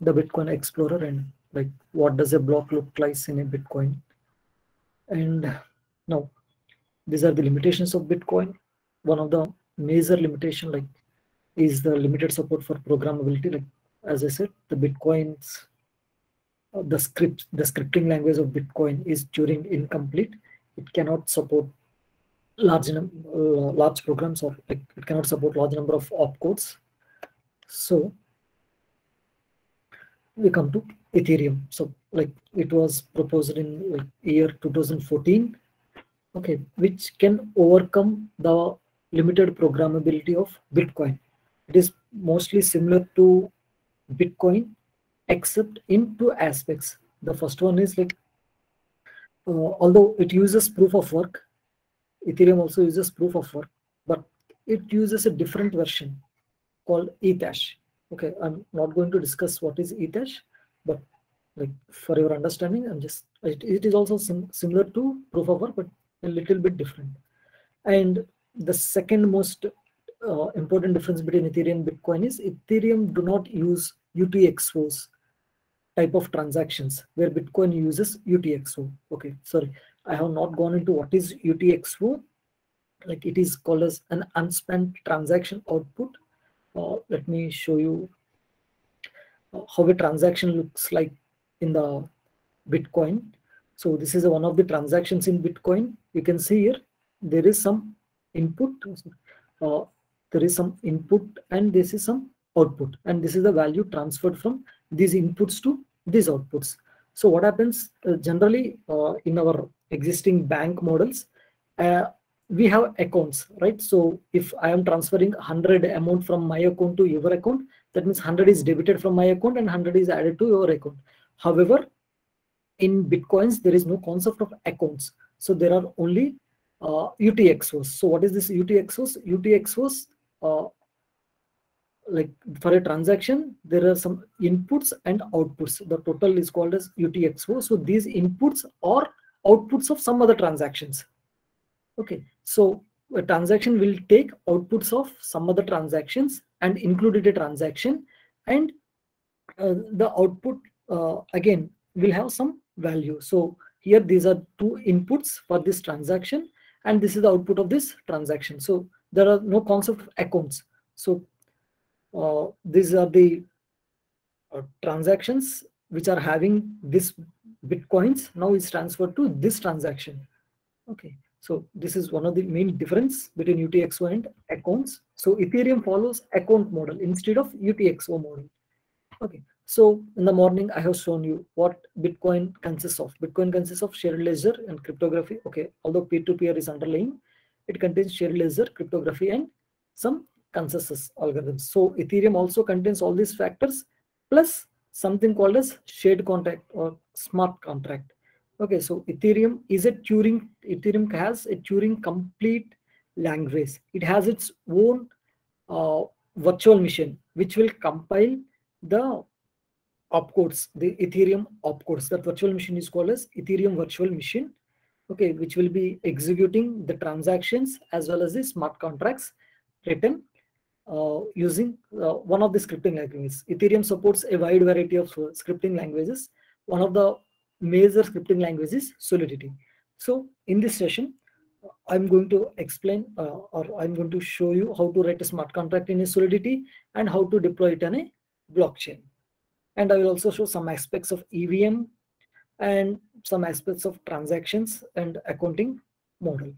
the Bitcoin Explorer and like what does a block look like in a Bitcoin. And now these are the limitations of Bitcoin. One of the major limitation like is the limited support for programmability. Like as I said, the Bitcoins, uh, the script, the scripting language of Bitcoin is Turing incomplete. It cannot support large uh, large programs or like it cannot support large number of opcodes. So we come to Ethereum. So like it was proposed in like year 2014, okay, which can overcome the limited programmability of Bitcoin. It is mostly similar to Bitcoin, except in two aspects. The first one is like, uh, although it uses proof of work, Ethereum also uses proof of work, but it uses a different version called Ethash okay i'm not going to discuss what is ethash but like for your understanding i'm just it, it is also sim similar to proof of work but a little bit different. And the second most uh, important difference between ethereum and bitcoin is ethereum do not use utxos type of transactions where bitcoin uses utxo okay sorry i have not gone into what is utxo like it is called as an unspent transaction output uh, let me show you uh, how a transaction looks like in the Bitcoin. So this is one of the transactions in Bitcoin. You can see here there is some input, uh, there is some input and this is some output and this is the value transferred from these inputs to these outputs. So what happens uh, generally uh, in our existing bank models, uh, we have accounts, right? So if I am transferring 100 amount from my account to your account, that means 100 is debited from my account and 100 is added to your account. However, in Bitcoins, there is no concept of accounts. So there are only uh, UTXOs. So what is this UTXOs? UTXOs, uh, like for a transaction, there are some inputs and outputs. The total is called as UTXO. So these inputs are outputs of some other transactions. Okay, so a transaction will take outputs of some other transactions and included a transaction and uh, the output uh, again will have some value. So here these are two inputs for this transaction and this is the output of this transaction. So there are no concept of accounts. So uh, these are the uh, transactions which are having this bitcoins now is transferred to this transaction. Okay. So this is one of the main difference between UTXO and accounts. So Ethereum follows account model instead of UTXO model. Okay. So in the morning, I have shown you what Bitcoin consists of. Bitcoin consists of shared ledger and cryptography. Okay. Although peer-to-peer -peer is underlying, it contains shared ledger, cryptography, and some consensus algorithms. So Ethereum also contains all these factors plus something called as shared contract or smart contract. Okay, so Ethereum is a Turing, Ethereum has a Turing complete language. It has its own uh, virtual machine, which will compile the opcodes, the Ethereum opcodes. That virtual machine is called as Ethereum virtual machine. Okay, which will be executing the transactions as well as the smart contracts written uh, using uh, one of the scripting languages. Ethereum supports a wide variety of scripting languages. One of the major scripting language is Solidity. So in this session, I'm going to explain uh, or I'm going to show you how to write a smart contract in a Solidity and how to deploy it on a blockchain. And I will also show some aspects of EVM and some aspects of transactions and accounting model.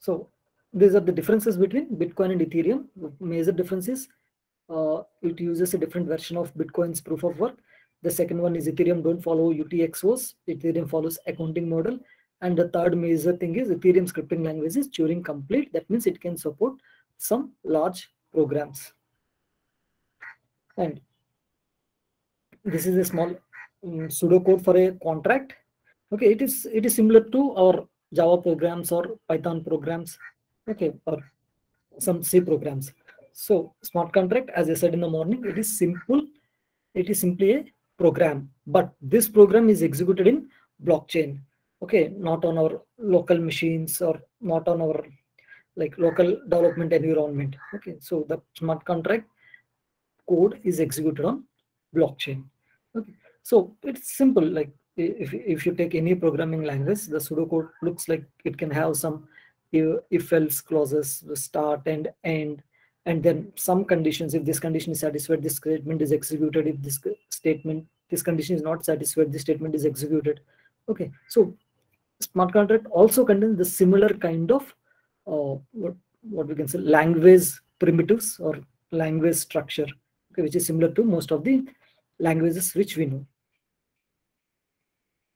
So these are the differences between Bitcoin and Ethereum. The major differences uh, it uses a different version of Bitcoin's proof of work. The second one is Ethereum don't follow UTXOs. Ethereum follows accounting model. And the third major thing is Ethereum scripting language is Turing complete. That means it can support some large programs. And this is a small um, pseudocode for a contract. Okay, it is it is similar to our Java programs or Python programs. Okay, or some C programs. So smart contract, as I said in the morning, it is simple. It is simply a program, but this program is executed in blockchain. Okay, not on our local machines or not on our like local development environment. Okay, so the smart contract code is executed on blockchain. Okay, so it's simple. Like if if you take any programming language, the pseudocode looks like it can have some if else clauses, the start and end, and then some conditions. If this condition is satisfied, this statement is executed. If this statement, this condition is not satisfied, this statement is executed. Okay, so smart contract also contains the similar kind of uh, what what we can say language primitives or language structure, okay, which is similar to most of the languages which we know.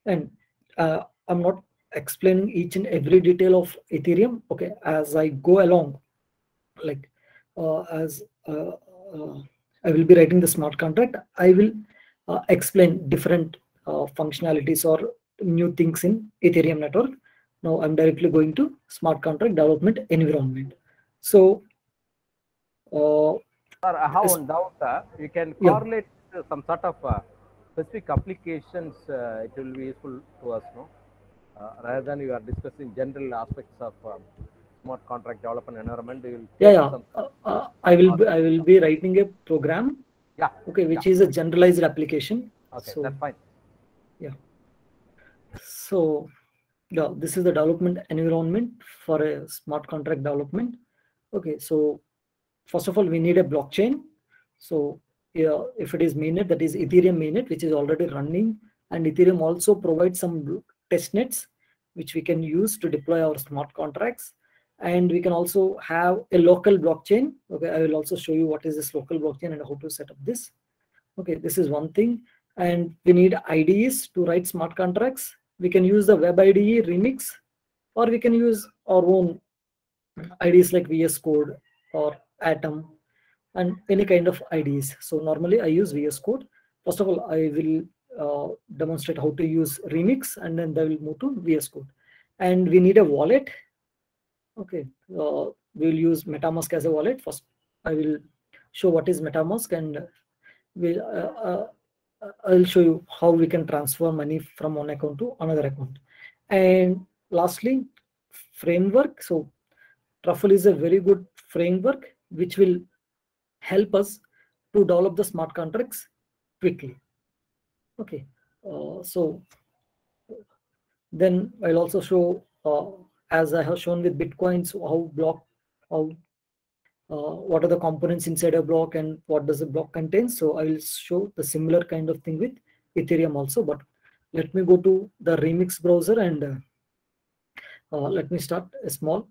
And uh, I'm not explaining each and every detail of Ethereum. Okay, as I go along, like as uh, uh I will be writing the smart contract, I will uh, explain different uh, functionalities or new things in Ethereum network. Now I'm directly going to smart contract development environment. So, uh, I have doubt. Uh, you can correlate yeah. some sort of uh, specific applications. Uh, it will be useful to us, no? Uh, rather than you are discussing general aspects of um, smart contract development environment. You will yeah, yeah. Uh, uh, I will. Be, I will be writing a program. Yeah. Okay, which yeah. is a generalized application. Okay, so, that's fine. Yeah. So, yeah, this is the development environment for a smart contract development. Okay, so first of all, we need a blockchain. So yeah, if it is mainnet, that is Ethereum mainnet, which is already running, and Ethereum also provides some test nets, which we can use to deploy our smart contracts. And we can also have a local blockchain. Okay, I will also show you what is this local blockchain and how to set up this. Okay, this is one thing. And we need IDEs to write smart contracts we can use the web IDE remix or we can use our own IDs like VS Code or Atom and any kind of IDs. So normally I use VS Code. First of all, I will uh, demonstrate how to use Remix and then I will move to VS Code. And we need a wallet. Okay, uh, we'll use MetaMask as a wallet. First, I will show what is MetaMask and we'll uh, uh I'll show you how we can transfer money from one account to another account. And lastly, framework. So Truffle is a very good framework which will help us to develop the smart contracts quickly. Okay, uh, so then I'll also show, uh, as I have shown with Bitcoins, how block, how uh, what are the components inside a block and what does the block contain. So I will show the similar kind of thing with Ethereum also, but let me go to the Remix browser and uh, uh, let me start a small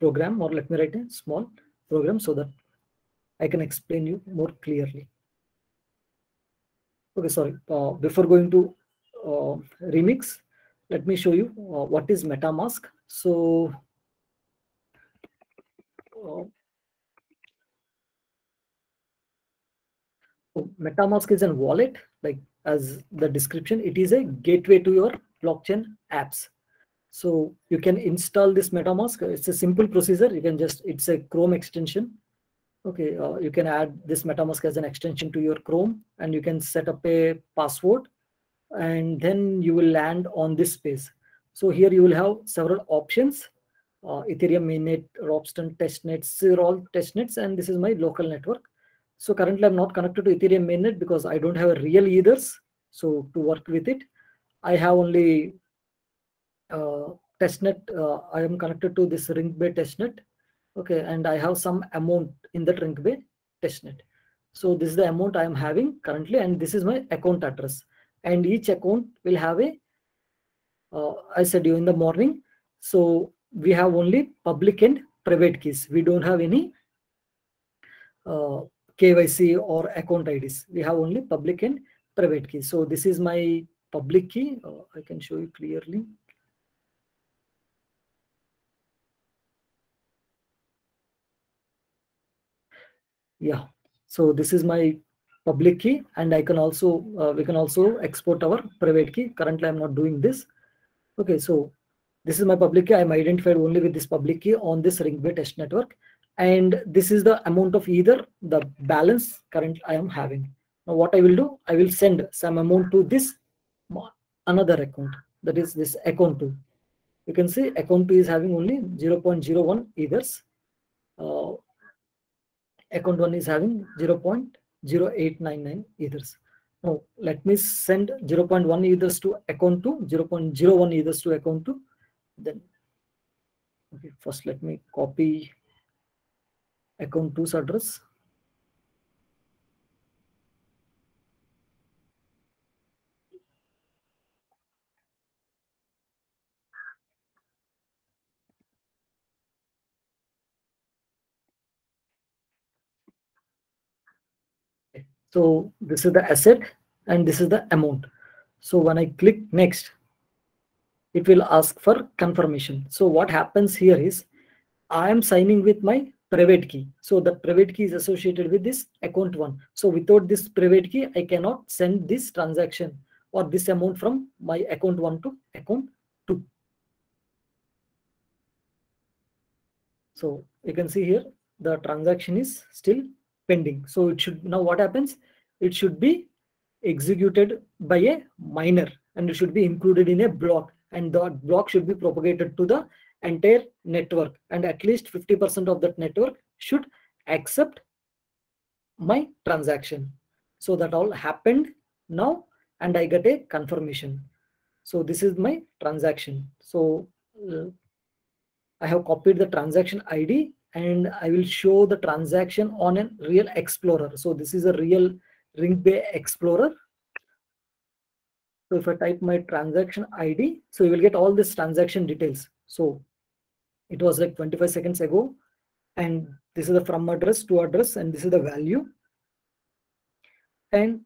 program or let me write a small program so that I can explain you more clearly. Okay, sorry. Uh, before going to uh, Remix, let me show you uh, what is MetaMask. So MetaMask is a wallet, like as the description, it is a gateway to your blockchain apps. So you can install this MetaMask. It's a simple procedure. You can just, it's a Chrome extension. Okay, uh, you can add this MetaMask as an extension to your Chrome and you can set up a password and then you will land on this space. So here you will have several options. Uh, Ethereum mainnet, Ropsten testnets, these all testnets and this is my local network. So currently I'm not connected to Ethereum mainnet because I don't have a real ethers. So to work with it, I have only uh, testnet. Uh, I am connected to this Rinkeby testnet. Okay, and I have some amount in that Rinkeby testnet. So this is the amount I am having currently, and this is my account address. And each account will have a, uh, I said you in the morning. So we have only public and private keys. We don't have any uh, KYC or account IDs. We have only public and private key. So this is my public key. Uh, I can show you clearly. Yeah. So this is my public key and I can also, uh, we can also export our private key. Currently, I'm not doing this. Okay. So this is my public key. I'm identified only with this public key on this Rinkeby test network and this is the amount of ether the balance current I am having. Now what I will do, I will send some amount to this another account that is this account 2. You can see account 2 is having only 0.01 ethers. Uh, account 1 is having 0.01 0899 ethers. Now let me send 0.1 ethers to account to 0.01 ethers to account to then okay first let me copy account 2's address So this is the asset and this is the amount. So when I click next, it will ask for confirmation. So what happens here is I am signing with my private key. So the private key is associated with this account one. So without this private key, I cannot send this transaction or this amount from my account one to account two. So you can see here, the transaction is still pending. So it should now what happens? It should be executed by a miner and it should be included in a block and that block should be propagated to the entire network and at least 50% of that network should accept my transaction. So that all happened now and I get a confirmation. So this is my transaction. So uh, I have copied the transaction ID and I will show the transaction on a real explorer. So this is a real Rinkeby Explorer. So if I type my transaction ID, so you will get all this transaction details. So it was like 25 seconds ago. And this is the from address to address, and this is the value. And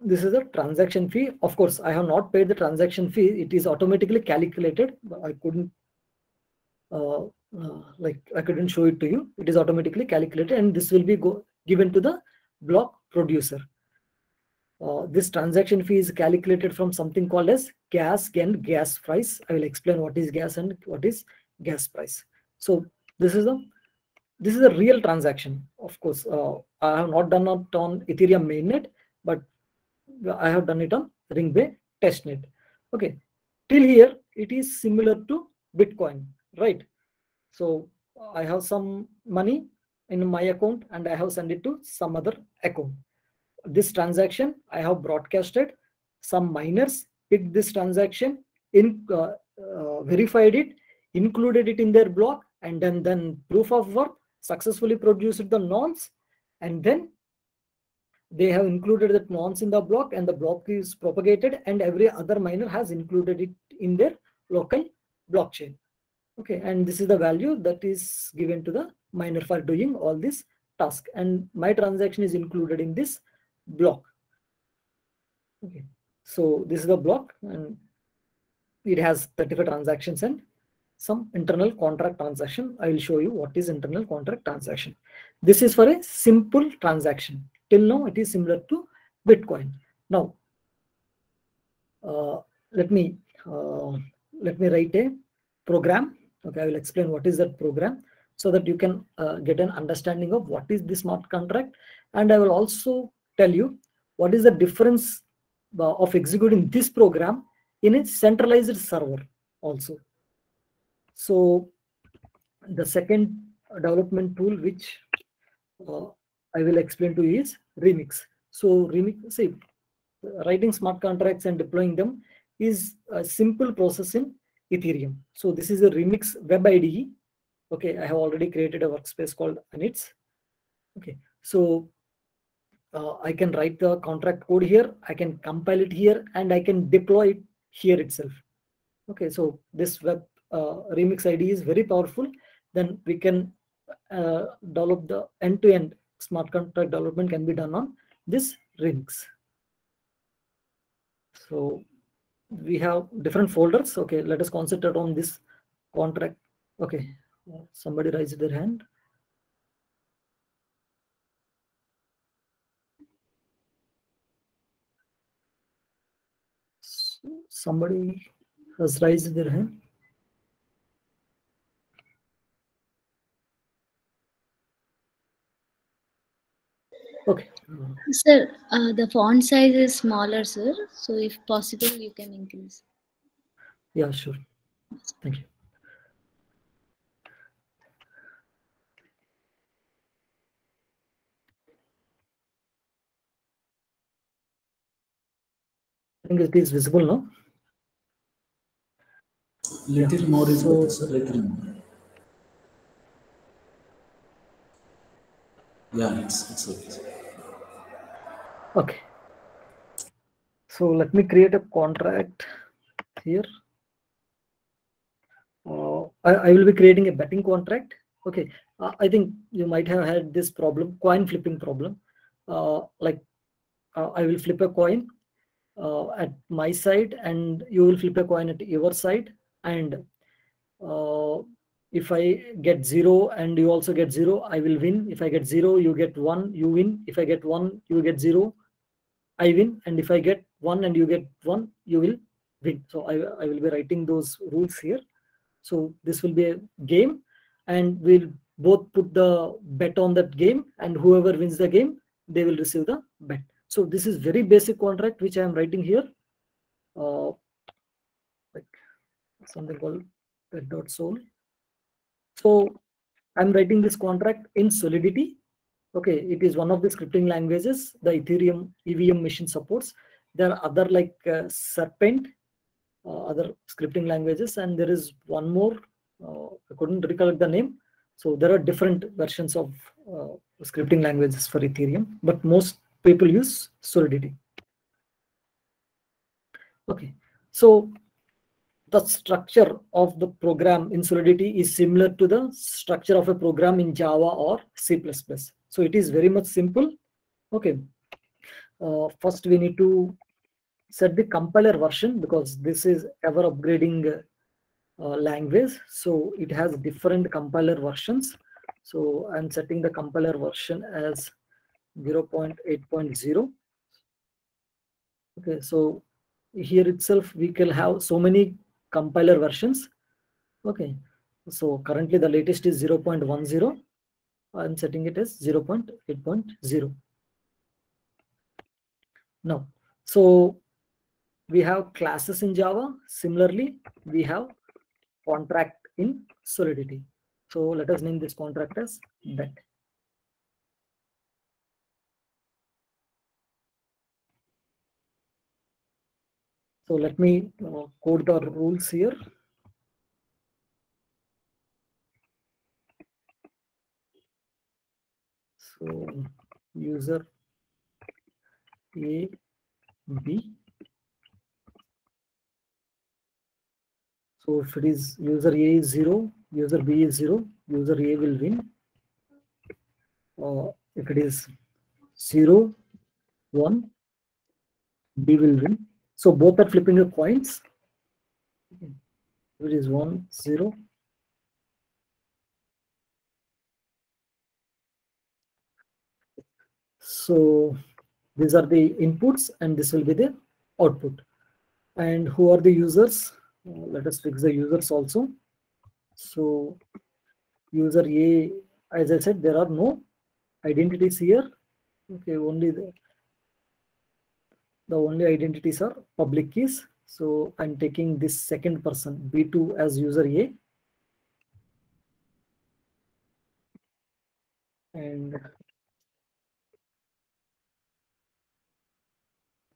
this is the transaction fee. Of course, I have not paid the transaction fee. It is automatically calculated. I couldn't uh, uh, like I couldn't show it to you. It is automatically calculated and this will be go given to the block producer. Uh, this transaction fee is calculated from something called as gas and gas price. I will explain what is gas and what is gas price. So this is a this is a real transaction. Of course, uh, I have not done it on Ethereum mainnet, but I have done it on Rinkeby testnet. Okay, till here it is similar to Bitcoin, right? So I have some money in my account and I have sent it to some other account. This transaction I have broadcasted. Some miners picked this transaction, in uh, uh, verified it, included it in their block, and then then proof of work successfully produced the nonce, and then they have included that nonce in the block, and the block is propagated, and every other miner has included it in their local blockchain. Okay, and this is the value that is given to the miner for doing all this task. And my transaction is included in this block. Okay so this is the block and it has 35 transactions and some internal contract transaction. I will show you what is internal contract transaction. This is for a simple transaction. Till now it is similar to bitcoin. Now uh, let me uh, let me write a program okay i will explain what is that program so that you can uh, get an understanding of what is the smart contract. And i will also tell you what is the difference uh, of executing this program in a centralized server also. So the second development tool which uh, i will explain to you is remix. So remix see writing smart contracts and deploying them is a simple process in ethereum. So this is a remix web ide okay i have already created a workspace called anits. Okay so uh, i can write the contract code here i can compile it here and i can deploy it here itself. Okay so this web uh, remix id is very powerful. Then we can uh, develop the end-to-end smart contract development can be done on this remix. So we have different folders okay let us concentrate on this contract okay Somebody raised their hand. Somebody has raised their hand. Okay. Sir, uh, the font size is smaller, sir. So if possible, you can increase. Yeah, sure. Thank you. I think it is visible now. Little yeah. more is so, little more. Yeah, it's, it's okay. Okay. So let me create a contract here. Uh, I, I will be creating a betting contract. Okay. Uh, I think you might have had this problem, coin flipping problem. Uh, like uh, I will flip a coin uh, at my side and you will flip a coin at your side. And uh, if I get zero and you also get zero, I will win. If I get zero, you get one, you win. If I get one, you get zero, I win. And if I get one and you get one, you will win. So I, I will be writing those rules here. So this will be a game and we'll both put the bet on that game and whoever wins the game, they will receive the bet. So this is very basic contract which I am writing here. Uh, like something called bet dot soul. So I'm writing this contract in Solidity. Okay, it is one of the scripting languages the Ethereum EVM machine supports. There are other like uh, Serpent, uh, other scripting languages, and there is one more. Uh, I couldn't recollect the name. So there are different versions of uh, scripting languages for Ethereum, but most people use Solidity. Okay, so the structure of the program in Solidity is similar to the structure of a program in Java or C++. So it is very much simple. Okay. Uh, first, we need to set the compiler version because this is ever upgrading uh, language. So it has different compiler versions. So I'm setting the compiler version as 0.8.0. Okay, so here itself we can have so many compiler versions. Okay, so currently the latest is 0.10. I'm setting it as 0.8.0. Now, so we have classes in Java. Similarly, we have contract in Solidity. So let us name this contract as bet. So let me uh, code the rules here. So user A, B. So if it is user A is zero, user B is zero, user A will win. Uh, if it is zero, one, B will win. So both are flipping the coins. It is one, zero. So these are the inputs and this will be the output. And who are the users? Uh, let us fix the users also. So user A, as I said, there are no identities here. Okay, only the the only identities are public keys. So I'm taking this second person B2 as user A. And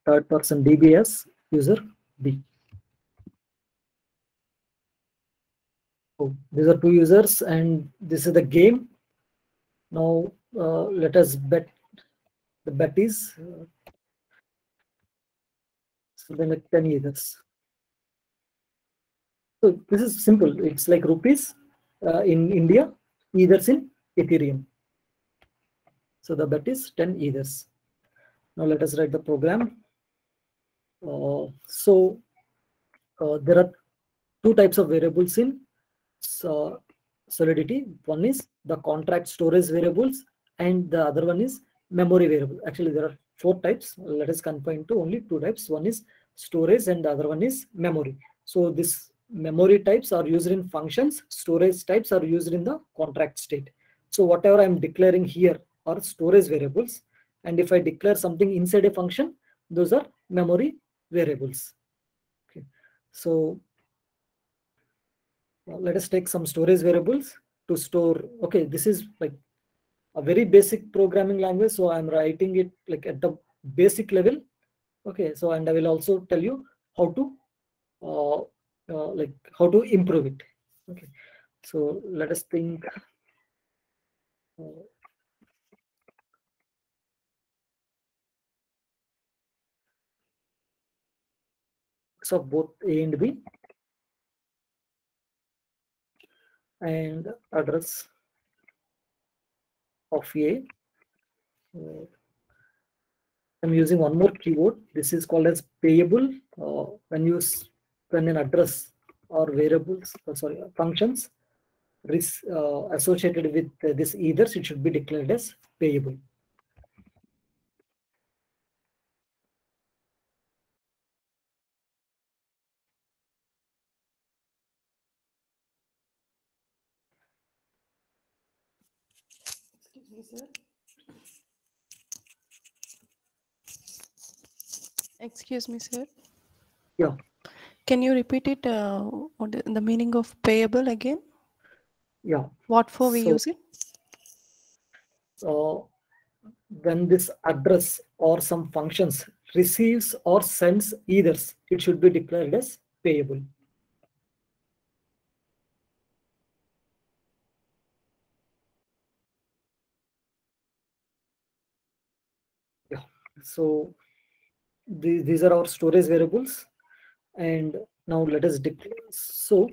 third person DB as user B. So these are two users and this is the game. Now uh, let us bet. The bet is uh, so then like 10 ethers. So this is simple. It's like rupees uh, in India, ethers in Ethereum. So the bet is 10 ethers. Now let us write the program. Uh, so uh, there are two types of variables in so, Solidity. One is the contract storage variables and the other one is memory variable. Actually, there are four types. Let us confine to only two types. One is storage and the other one is memory. So this memory types are used in functions. Storage types are used in the contract state. So whatever I'm declaring here are storage variables. And if I declare something inside a function, those are memory variables. Okay. So uh, let us take some storage variables to store. Okay, this is like a very basic programming language. So I'm writing it like at the basic level. Okay, so and I will also tell you how to uh, uh, like how to improve it. Okay, so let us think. uh, so both A and B and address of A. Uh, I'm using one more keyword. This is called as payable. Uh, when you when an address or variables, uh, sorry, uh, functions uh, associated with this ether, it should be declared as payable. Excuse me, sir. Excuse me, sir. Yeah. Can you repeat it, uh, what the meaning of payable again? Yeah. What for we So- use it? So when this address or some functions receives or sends ether's, it should be declared as payable. Yeah, so the- these are our storage variables. And now let us declare. So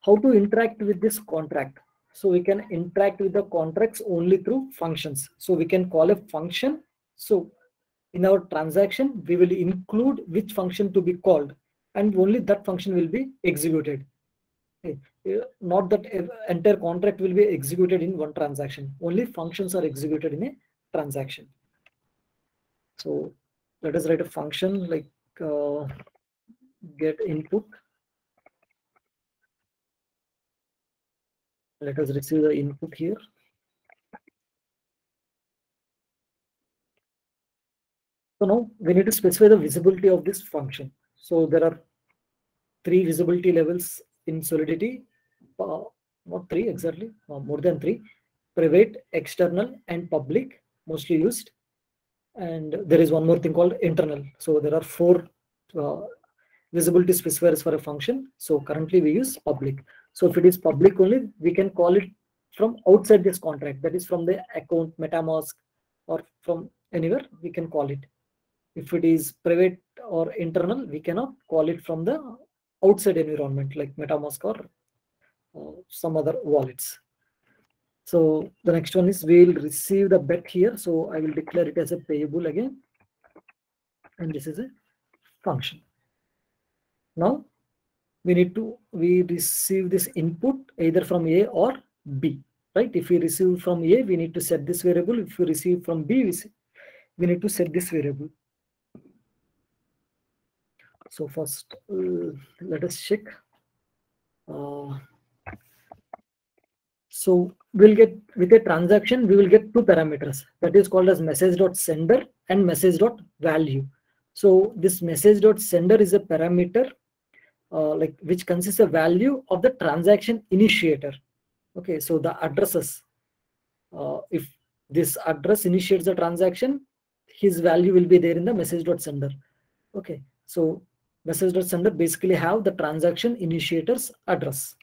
how to interact with this contract? So we can interact with the contracts only through functions. So we can call a function. So in our transaction, we will include which function to be called and only that function will be executed. Okay. Uh, Not that entire contract will be executed in one transaction. Only functions are executed in a transaction. So let us write a function like uh, get input. Let us receive the input here. So now we need to specify the visibility of this function. So there are three visibility levels in Solidity, uh, not three exactly, uh, more than three, private, external and public mostly used. And there is one more thing called internal. So there are four uh, visibility specifiers for a function. So currently we use public. So if it is public only, we can call it from outside this contract, that is from the account, MetaMask, or from anywhere, we can call it. If it is private or internal, we cannot call it from the outside environment like MetaMask or uh, some other wallets. So the next one is we'll receive the bet here. So I will declare it as a payable again. And this is a function. Now we need to, we receive this input either from A or B, right? If we receive from A, we need to set this variable. If we receive from B, we, se- we need to set this variable. So first, uh, let us check. Uh, so we'll get with a transaction, we will get two parameters that is called as message dot sender and message dot value. So this message dot sender is a parameter uh, like which consists of value of the transaction initiator. Okay, so the addresses. Uh, if this address initiates the transaction, his value will be there in the message dot sender. Okay, so message dot sender basically have the transaction initiator's address.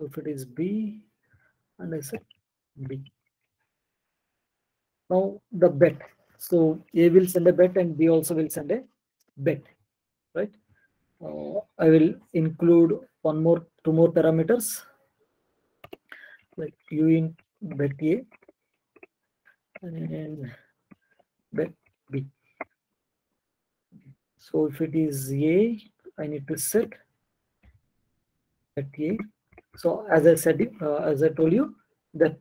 If it is B, and I said B. Now the bet. So A will send a bet and B also will send a bet, right? Uh, I will include one more, two more parameters like uint bet A and bet B. So if it is A, I need to set bet A. So as I said, uh, as I told you, that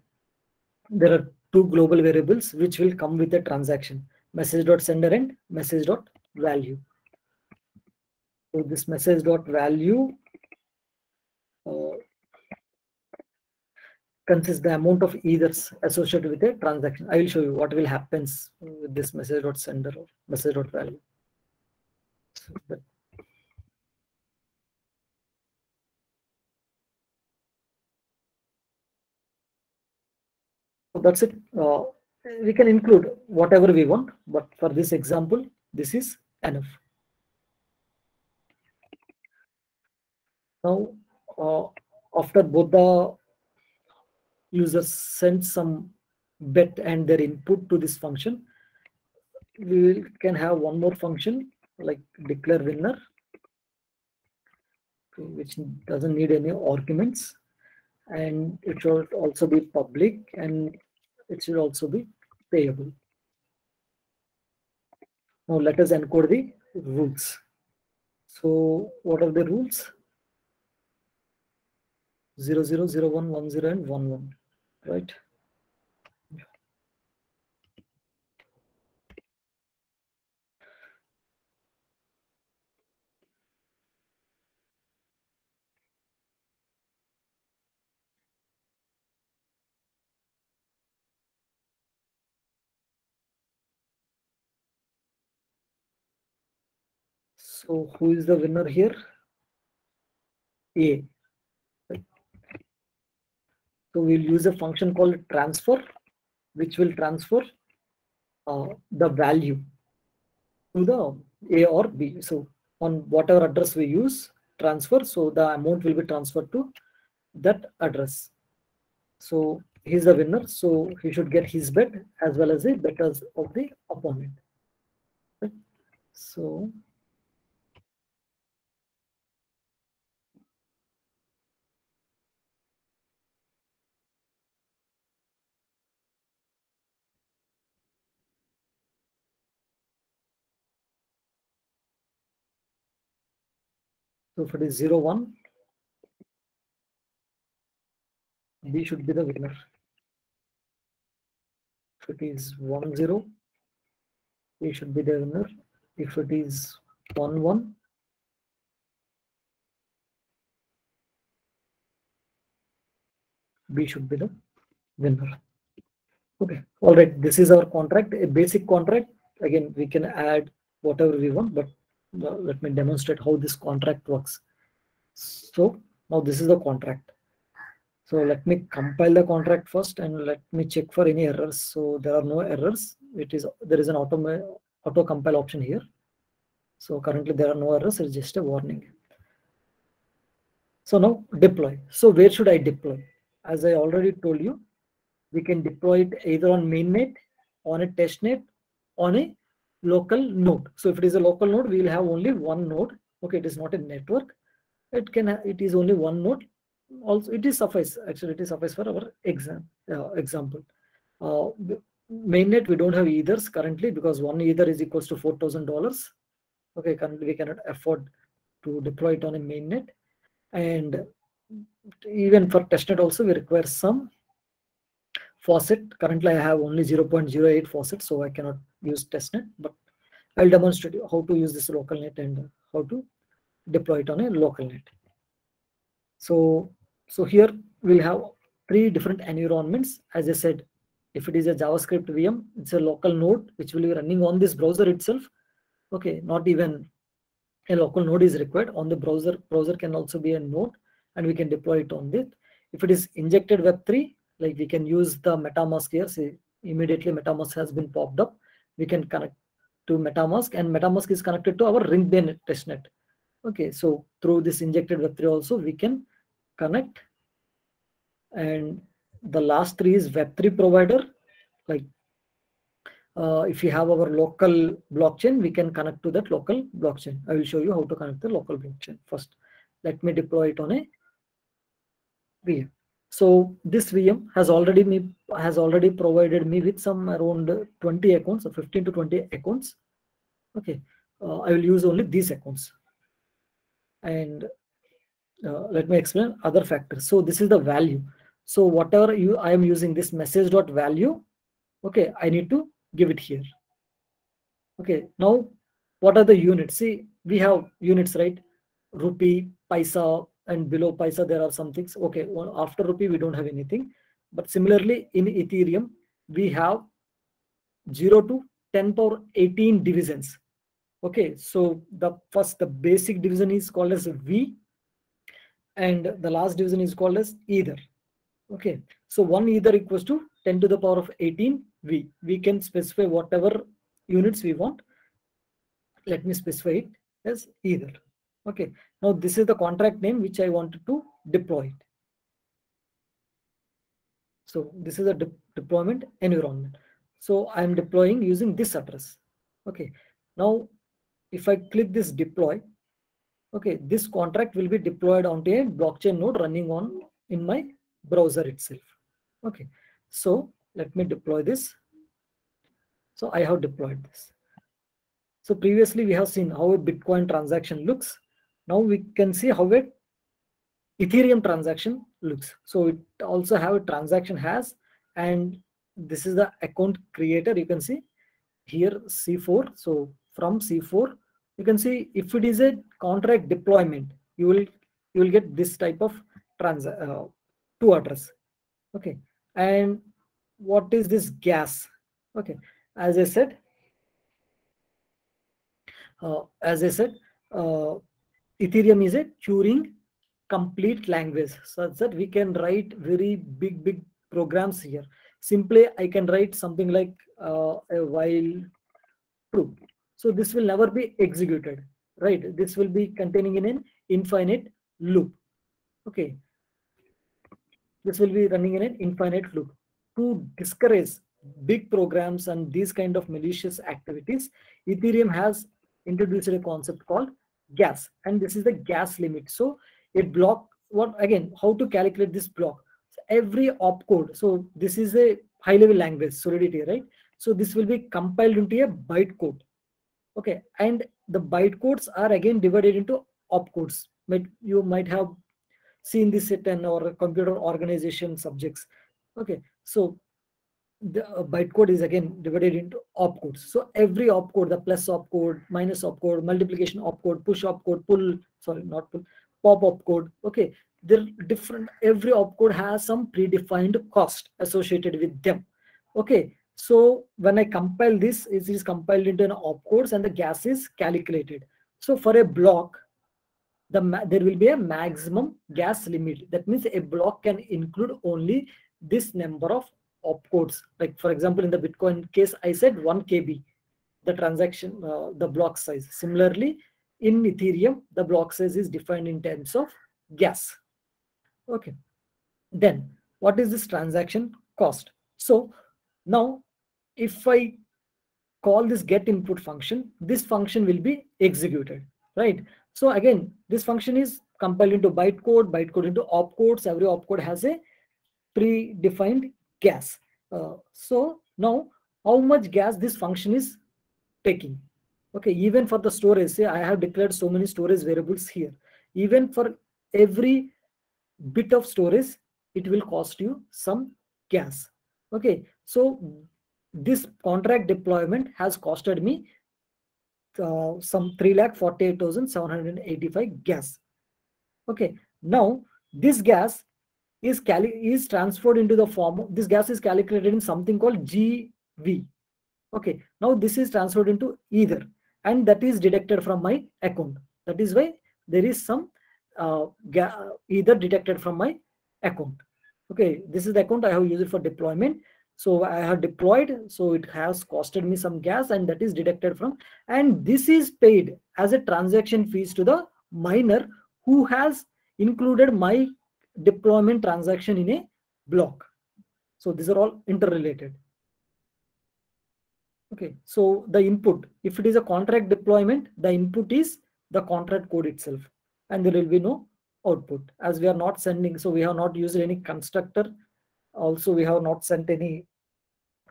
there are two global variables which will come with a transaction. message dot sender and message dot value. So this message dot value uh, consists the amount of ethers associated with a transaction. I will show you what will happens with this message dot sender or message dot value. So that's it. Uh, we can include whatever we want, but for this example, this is enough. Now, uh, after both the users send some bet and their input to this function, we can have one more function like declare winner, which doesn't need any arguments and it should also be public and it should also be payable. Now let us encode the rules. So what are the rules? 0, 0, 0, 1, 1, 0 and 1, 1, right? So who is the winner here? A. So we'll use a function called transfer, which will transfer uh, the value to the A or B. So on whatever address we use, transfer, so the amount will be transferred to that address. So he's the winner, so he should get his bet as well as the betters of the opponent. So So if it is 0, 1, B should be the winner. If it is 1, 0, A should be the winner. If it is 1, 1, B should be the winner. Okay, all right. This is our contract, a basic contract. Again, we can add whatever we want, but let me demonstrate how this contract works. So now this is the contract. So let me compile the contract first and let me check for any errors. So there are no errors. It is there is an auto auto compile option here. So currently there are no errors. It's just a warning. So now deploy. So where should I deploy? As I already told you, we can deploy it either on mainnet, on a testnet, on a local node. So if it is a local node, we will have only one node. Okay, it is not a network. It can it is only one node. Also, it is suffice. Actually, it is suffice for our exam uh, example. Uh, mainnet we don't have ethers currently because one ether is equals to four thousand dollars. Okay, currently we cannot afford to deploy it on a mainnet, and even for testnet also we require some faucet. Currently, I have only 0.08 faucet, so I cannot use testnet, but I'll demonstrate how to use this local net and how to deploy it on a local net. So, so here we'll have three different environments. As I said, if it is a JavaScript VM, it's a local node which will be running on this browser itself. Okay, not even a local node is required on the browser. Browser can also be a node and we can deploy it on it. If it is injected Web3, like we can use the MetaMask here. See, immediately MetaMask has been popped up. We can connect to MetaMask and MetaMask is connected to our Rinkeby testnet. Okay, so through this injected Web3 also we can connect. And the last three is Web3 provider. Like uh, if you have our local blockchain, we can connect to that local blockchain. I will show you how to connect the local blockchain first. Let me deploy it on a VM. So this VM has already me has already provided me with some around 20 accounts, or 15 to 20 accounts. Okay, uh, I will use only these accounts. And uh, let me explain other factors. So this is the value. So whatever you I am using this message dot value. Okay, I need to give it here. Okay, now what are the units? See, we have units, right? Rupee, paisa, and below paisa, there are some things. Okay, well, after rupee, we don't have anything. But similarly, in Ethereum, we have 0 to 10 power 18 divisions. Okay, so the first, the basic division is called as wei, and the last division is called as ether. Okay, so one ether equals to 10 to the power of 18 wei. We can specify whatever units we want. Let me specify it as ether. Okay, now this is the contract name which I wanted to deploy it. So this is a de deployment environment. So I'm deploying using this address. Okay, now if I click this deploy, okay, this contract will be deployed onto a blockchain node running on in my browser itself. Okay, so let me deploy this. So I have deployed this. So previously we have seen how a Bitcoin transaction looks. Now we can see how a Ethereum transaction looks. So it also have a transaction has, and this is the account creator. You can see here C4. So from C4, you can see if it is a contract deployment, you will you will get this type of trans uh, to address. Okay, and what is this gas? Okay, as I said, uh, as I said, uh, Ethereum is a Turing complete language such that we can write very big, big programs here. Simply, I can write something like uh, a while true. So this will never be executed, right? This will be containing in an infinite loop. Okay. This will be running in an infinite loop. To discourage big programs and these kind of malicious activities, Ethereum has introduced a concept called gas and this is the gas limit. So a block what again how to calculate this block? So every opcode so this is a high level language solidity right? So this will be compiled into a bytecode okay and the bytecodes are again divided into opcodes. You might have seen this at an or computer organization subjects. Okay so the uh, bytecode is again divided into opcodes. So every opcode, the plus opcode, minus opcode, multiplication opcode, push opcode, pull, sorry, not pull, pop opcode. Okay, they're different. Every opcode has some predefined cost associated with them. Okay, so when I compile this, it is compiled into an opcodes and the gas is calculated. So for a block, the there will be a maximum gas limit. That means a block can include only this number of opcodes. Like for example in the bitcoin case i said 1 kb the transaction uh, the block size. Similarly in ethereum the block size is defined in terms of gas. Okay. Then what is this transaction cost? So now if i call this get input function this function will be executed right? So again this function is compiled into bytecode bytecode into opcodes. Every opcode has a predefined gas. Uh, so now how much gas this function is taking. Okay, even for the storage, say I have declared so many storage variables here. Even for every bit of storage, it will cost you some gas. Okay, so this contract deployment has costed me uh, some 3,48,785 gas. Okay, now this gas is is transferred into the form of this gas is calculated in something called gwei. Okay, now this is transferred into ether and that is deducted from my account. That is why there is some uh, ether detected from my account. Okay, this is the account I have used it for deployment. So I have deployed, so it has costed me some gas and that is deducted from, and this is paid as a transaction fees to the miner who has included my deployment transaction in a block. So these are all interrelated. Okay, so the input, if it is a contract deployment, the input is the contract code itself, and there will be no output as we are not sending. So we have not used any constructor. Also, we have not sent any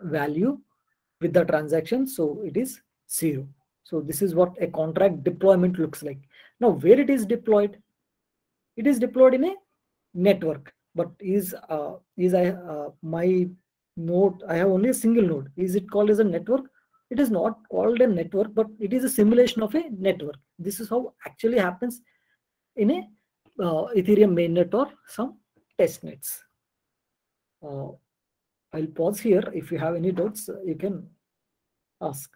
value with the transaction. So it is zero. So this is what a contract deployment looks like. Now, where it is deployed? It is deployed in a network but is uh, is i uh, my node i have only a single node is it called as a network it is not called a network, but it is a simulation of a network. This is how actually happens in a uh, Ethereum mainnet or some test nets. Uh, I'll pause here. If you have any doubts, uh, you can ask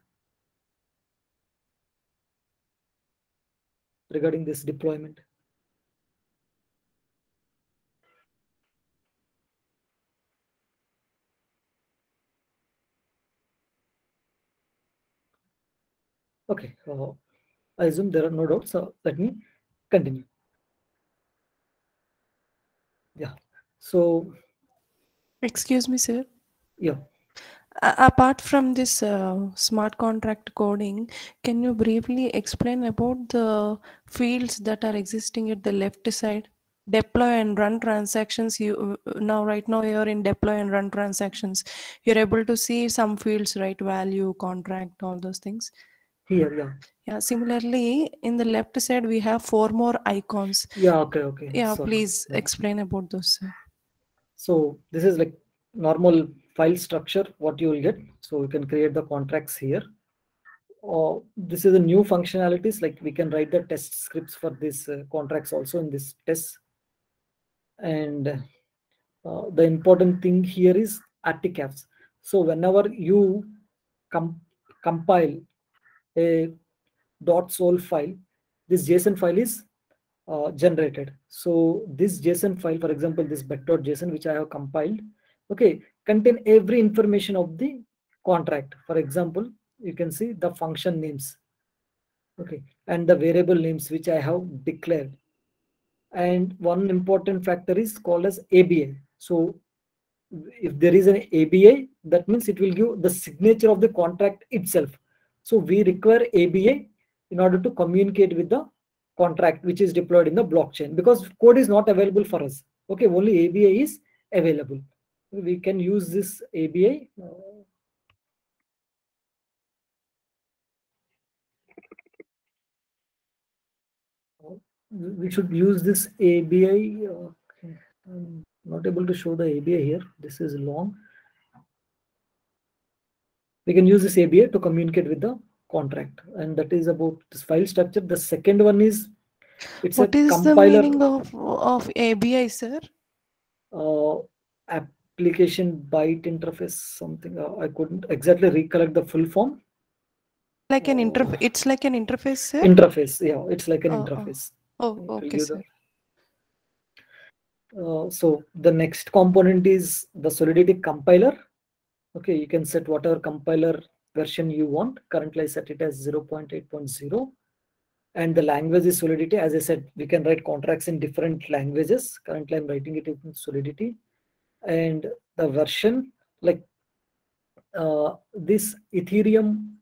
regarding this deployment. Okay, uh, I assume there are no doubts. So let me continue. Yeah. So Excuse me, sir. yeah. Apart from this uh, smart contract coding, can you briefly explain about the fields that are existing at the left side? Deploy and run transactions. You now right now you're in deploy and run transactions. You're able to see some fields, right? Value, contract, all those things. Here, yeah. Yeah. Similarly, in the left side we have four more icons. Yeah, okay, okay. Yeah. Sorry. Please Yeah. explain about those. sir. So this is like normal file structure, what you will get. So you can create the contracts here. Or this is a new functionalities, like we can write the test scripts for these uh, contracts also in this test. And uh, the important thing here is artifacts. So whenever you com compile a dot sol file, this JSON file is uh, generated. So this JSON file, for example, this bet.json, which I have compiled, okay, contain every information of the contract. For example, you can see the function names, okay, and the variable names which I have declared. And one important factor is called as ABI. So if there is an ABI, that means it will give the signature of the contract itself. So we require ABI in order to communicate with the contract which is deployed in the blockchain because code is not available for us. Okay, only ABI is available. We can use this ABI. uh, we should use this ABI. Okay. I'm not able to show the ABI here. This is long. We can use this ABI to communicate with the contract, and that is about this file structure. The second one is it's What is the compiler meaning of of ABI, sir? uh, application byte interface something. Uh, I couldn't exactly recollect the full form. Like an Oh. interface. It's like an interface, sir. Interface, yeah, it's like an Oh, oh. interface. oh, will okay, sir. Uh, so the next component is the Solidity compiler. Okay, you can set whatever compiler version you want. Currently, I set it as 0.8.0. And the language is Solidity. As I said, we can write contracts in different languages. Currently, I'm writing it in Solidity. And the version, like uh, this Ethereum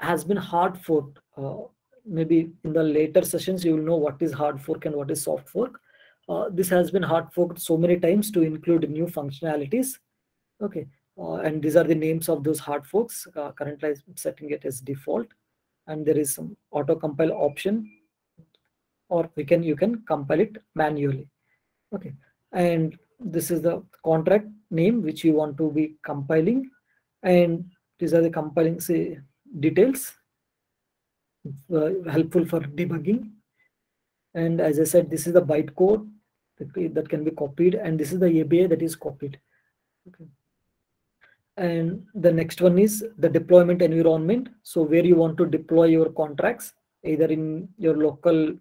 has been hard forked. Uh, maybe in the later sessions, you will know what is hard fork and what is soft fork. Uh, this has been hard forked so many times to include new functionalities. Okay, and these are the names of those hard forks. Uh, currently, I'm setting it as default, and there is some auto compile option, or we can you can compile it manually. Okay, and this is the contract name which you want to be compiling, and these are the compiling say details uh, helpful for debugging. And as I said, this is the bytecode that, that can be copied, and this is the ABI that is copied. Okay. And the next one is the deployment environment. So where you want to deploy your contracts, either in your local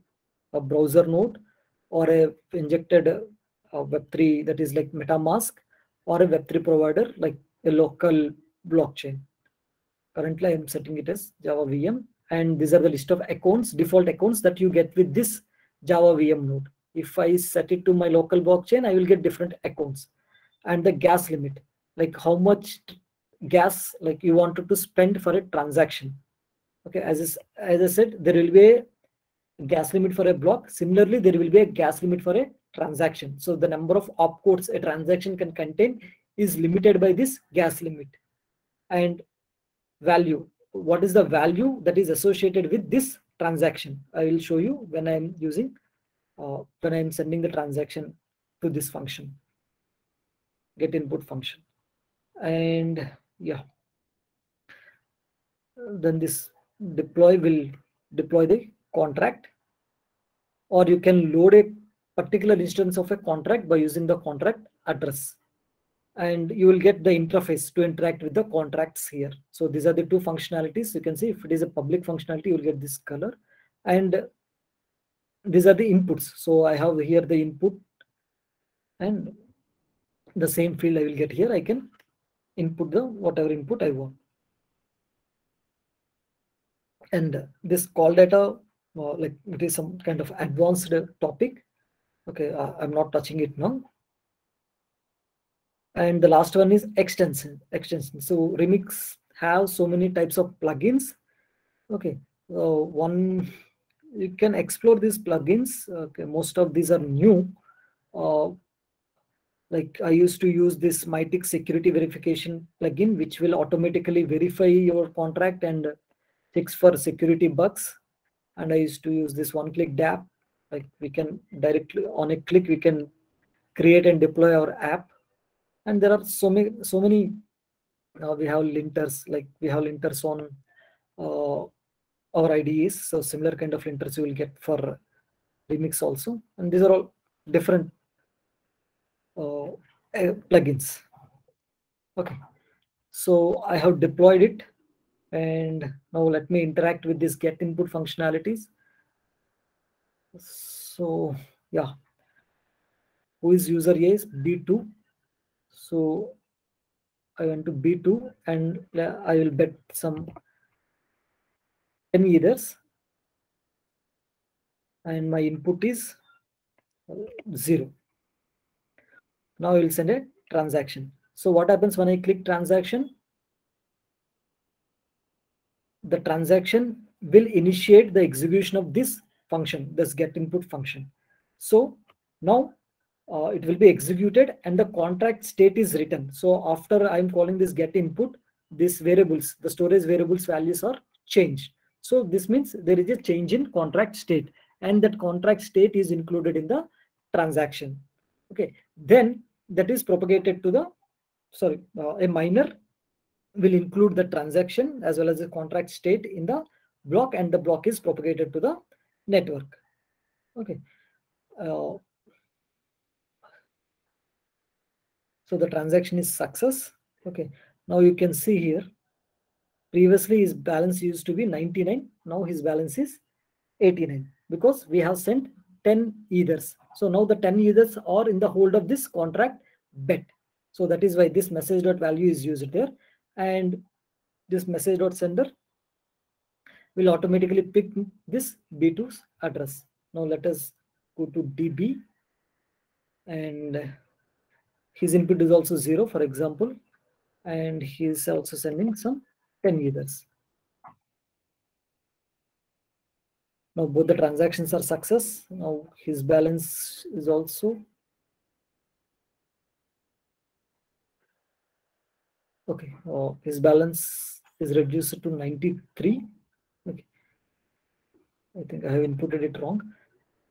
uh, browser node or a injected uh, Web3 that is like MetaMask or a Web3 provider like a local blockchain. Currently, I'm setting it as Java VM, and these are the list of accounts, default accounts that you get with this Java VM node. If I set it to my local blockchain, I will get different accounts and the gas limit, like how much gas like you wanted to spend for a transaction. Okay, as is, as I said, there will be a gas limit for a block. Similarly, there will be a gas limit for a transaction. So the number of opcodes a transaction can contain is limited by this gas limit. And value, what is the value that is associated with this transaction? I will show you when I'm using, uh, when I'm sending the transaction to this function, get input function. And yeah. then this deploy will deploy the contract. Or you can load a particular instance of a contract by using the contract address. And you will get the interface to interact with the contracts here. So these are the two functionalities. You can see if it is a public functionality you will get this color. And these are the inputs. So i have here the input. And the same field i will get here. I can input the whatever input i want. And this call data uh, like it is some kind of advanced topic. Okay uh, i'm not touching it now. And the last one is extension extension. So remix have so many types of plugins. Okay one you can explore these plugins. Okay most of these are new. Uh, like i used to use this MythX security verification plugin which will automatically verify your contract and fix for security bugs. And i used to use this one click dApp like we can directly on a click we can create and deploy our app. And there are so many so many uh, we have linters like we have linters on uh, our IDEs so similar kind of linters you will get for remix also. And these are all different uh, plugins. Okay. So I have deployed it and now let me interact with this get input functionalities. So yeah. Who is user A is B2 so I went to B2 and I will bet some 10 ethers and my input is 0. Now I will send a transaction. So what happens when I click transaction? The transaction will initiate the execution of this function, this get input function. So now uh, it will be executed and the contract state is written. So after I'm calling this get input, these variables, the storage variables values are changed. So this means there is a change in contract state and that contract state is included in the transaction. Okay, then that is propagated to the, sorry, uh, a miner will include the transaction as well as the contract state in the block and the block is propagated to the network. Okay. Uh, so the transaction is success. Okay. Now you can see here, previously his balance used to be 99. Now his balance is 89 because we have sent 10 ethers. So now the 10 ethers are in the hold of this contract bet. So that is why this message dot value is used there. And this message dot sender will automatically pick this B2's address. Now let us go to DB and his input is also zero, for example, and he is also sending some 10 ethers. Now both the transactions are success. Now his balance is also okay. Oh, his balance is reduced to 93 Okay. I think I have inputted it wrong.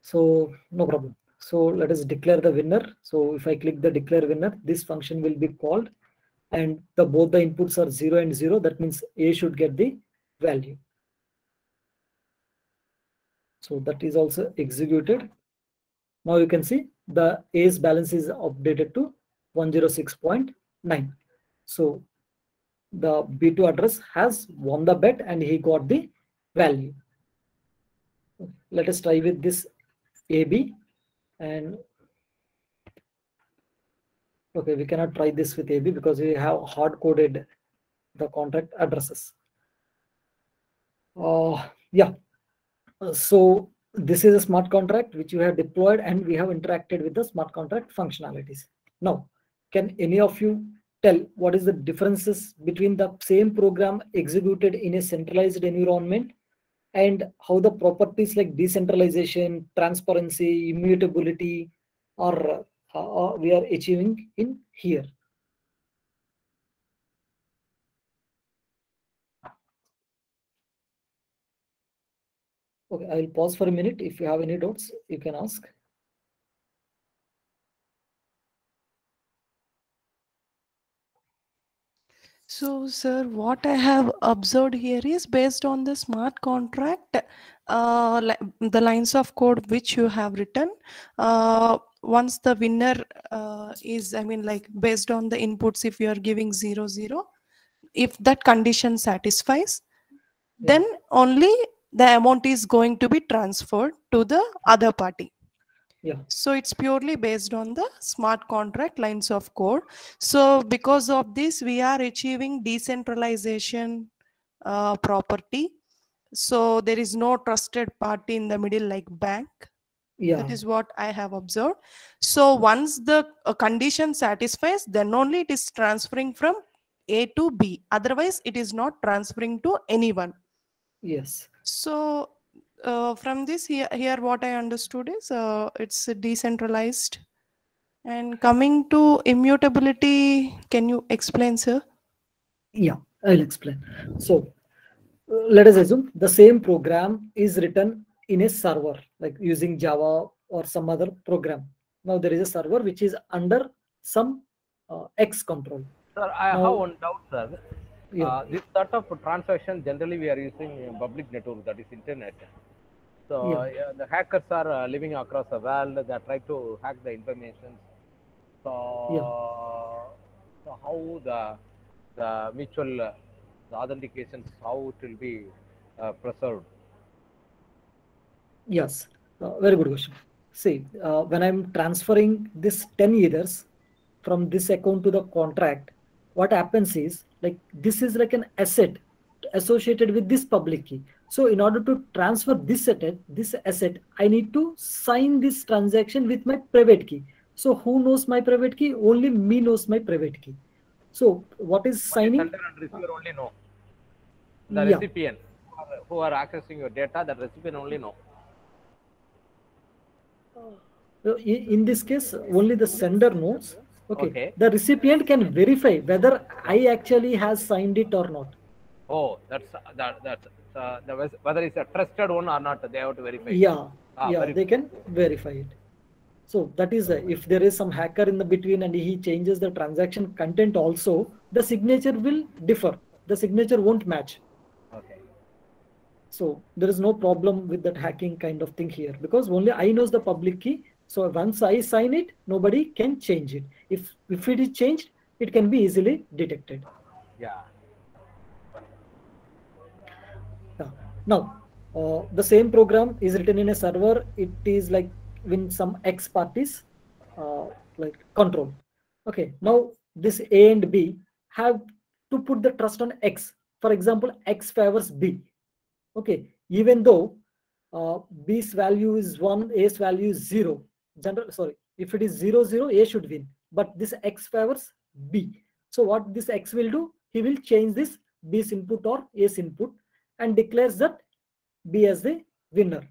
So no problem. So let us declare the winner. So if I click the declare winner, this function will be called and the both the inputs are 0 and 0. That means A should get the value. So that is also executed. Now you can see the A's balance is updated to 106.9. So the B2 address has won the bet and he got the value let us try with this AB and okay we cannot try this with AB because we have hard coded the contract addresses uh, yeah so this is a smart contract which you have deployed and we have interacted with the smart contract functionalities now can any of you tell what is the differences between the same program executed in a centralized environment and how the properties like decentralization, transparency, immutability are uh, we are achieving in here. Okay, I will pause for a minute. If you have any doubts, you can ask. So, sir, what I have observed here is based on the smart contract, uh, li- the lines of code which you have written. Uh, once the winner uh, is, I mean, like based on the inputs, if you are giving zero zero, if that condition satisfies, Yeah. then only the amount is going to be transferred to the other party. Yeah. So it's purely based on the smart contract lines of code. So because of this, we are achieving decentralization uh, property. So there is no trusted party in the middle like bank. Yeah. That is what I have observed. So once the uh, condition satisfies, then only it is transferring from A to B. Otherwise, it is not transferring to anyone. Yes. So uh, from this here, here what I understood is uh, it's decentralized. And coming to immutability, can you explain, sir? Yeah, I'll explain. So uh, let us assume the same program is written in a server, like using Java or some other program. Now there is a server which is under some uh, X control. Sir, I have Now- one doubt, sir. Yeah. Uh, this sort of transaction generally we are using in public network, that is internet. So Yeah. the hackers are uh, living across the world. They try to hack the information. So, so how the the mutual uh, the authentications how it will be uh, preserved? Yes, uh, very good question. See, uh, when I'm transferring this 10 ethers from this account to the contract, what happens is like this is like an asset associated with this public key. So in order to transfer this asset, this asset, I need to sign this transaction with my private key. So who knows my private key? Only me knows my private key. So what is signing? Sender and receiver only know. The Yeah. recipient who are, who are accessing your data, the recipient only know. In this case, only the sender knows. Okay. Okay. The recipient can verify whether I actually has signed it or not. Oh, that's that that's uh, the, whether it's a trusted one or not. They have to verify. Yeah, Ah, yeah, very they can verify it. So that is uh, if there is some hacker in the between and he changes the transaction content also, the signature will differ. The signature won't match. Okay. So there is no problem with that hacking kind of thing here because only I knows the public key. So once I sign it, nobody can change it. If if it is changed, it can be easily detected. Yeah. Yeah. Now, uh, the same program is written in a server. It is like when some X parties uh, like control. Okay. Now this A and B have to put the trust on X. For example, X favors B. Okay. Even though uh, B's value is one, A's value is zero. General, sorry, if it is zero zero, A should win. But this X favors B. So what this X will do? He will change this B's input or A's input and declares that B as the winner.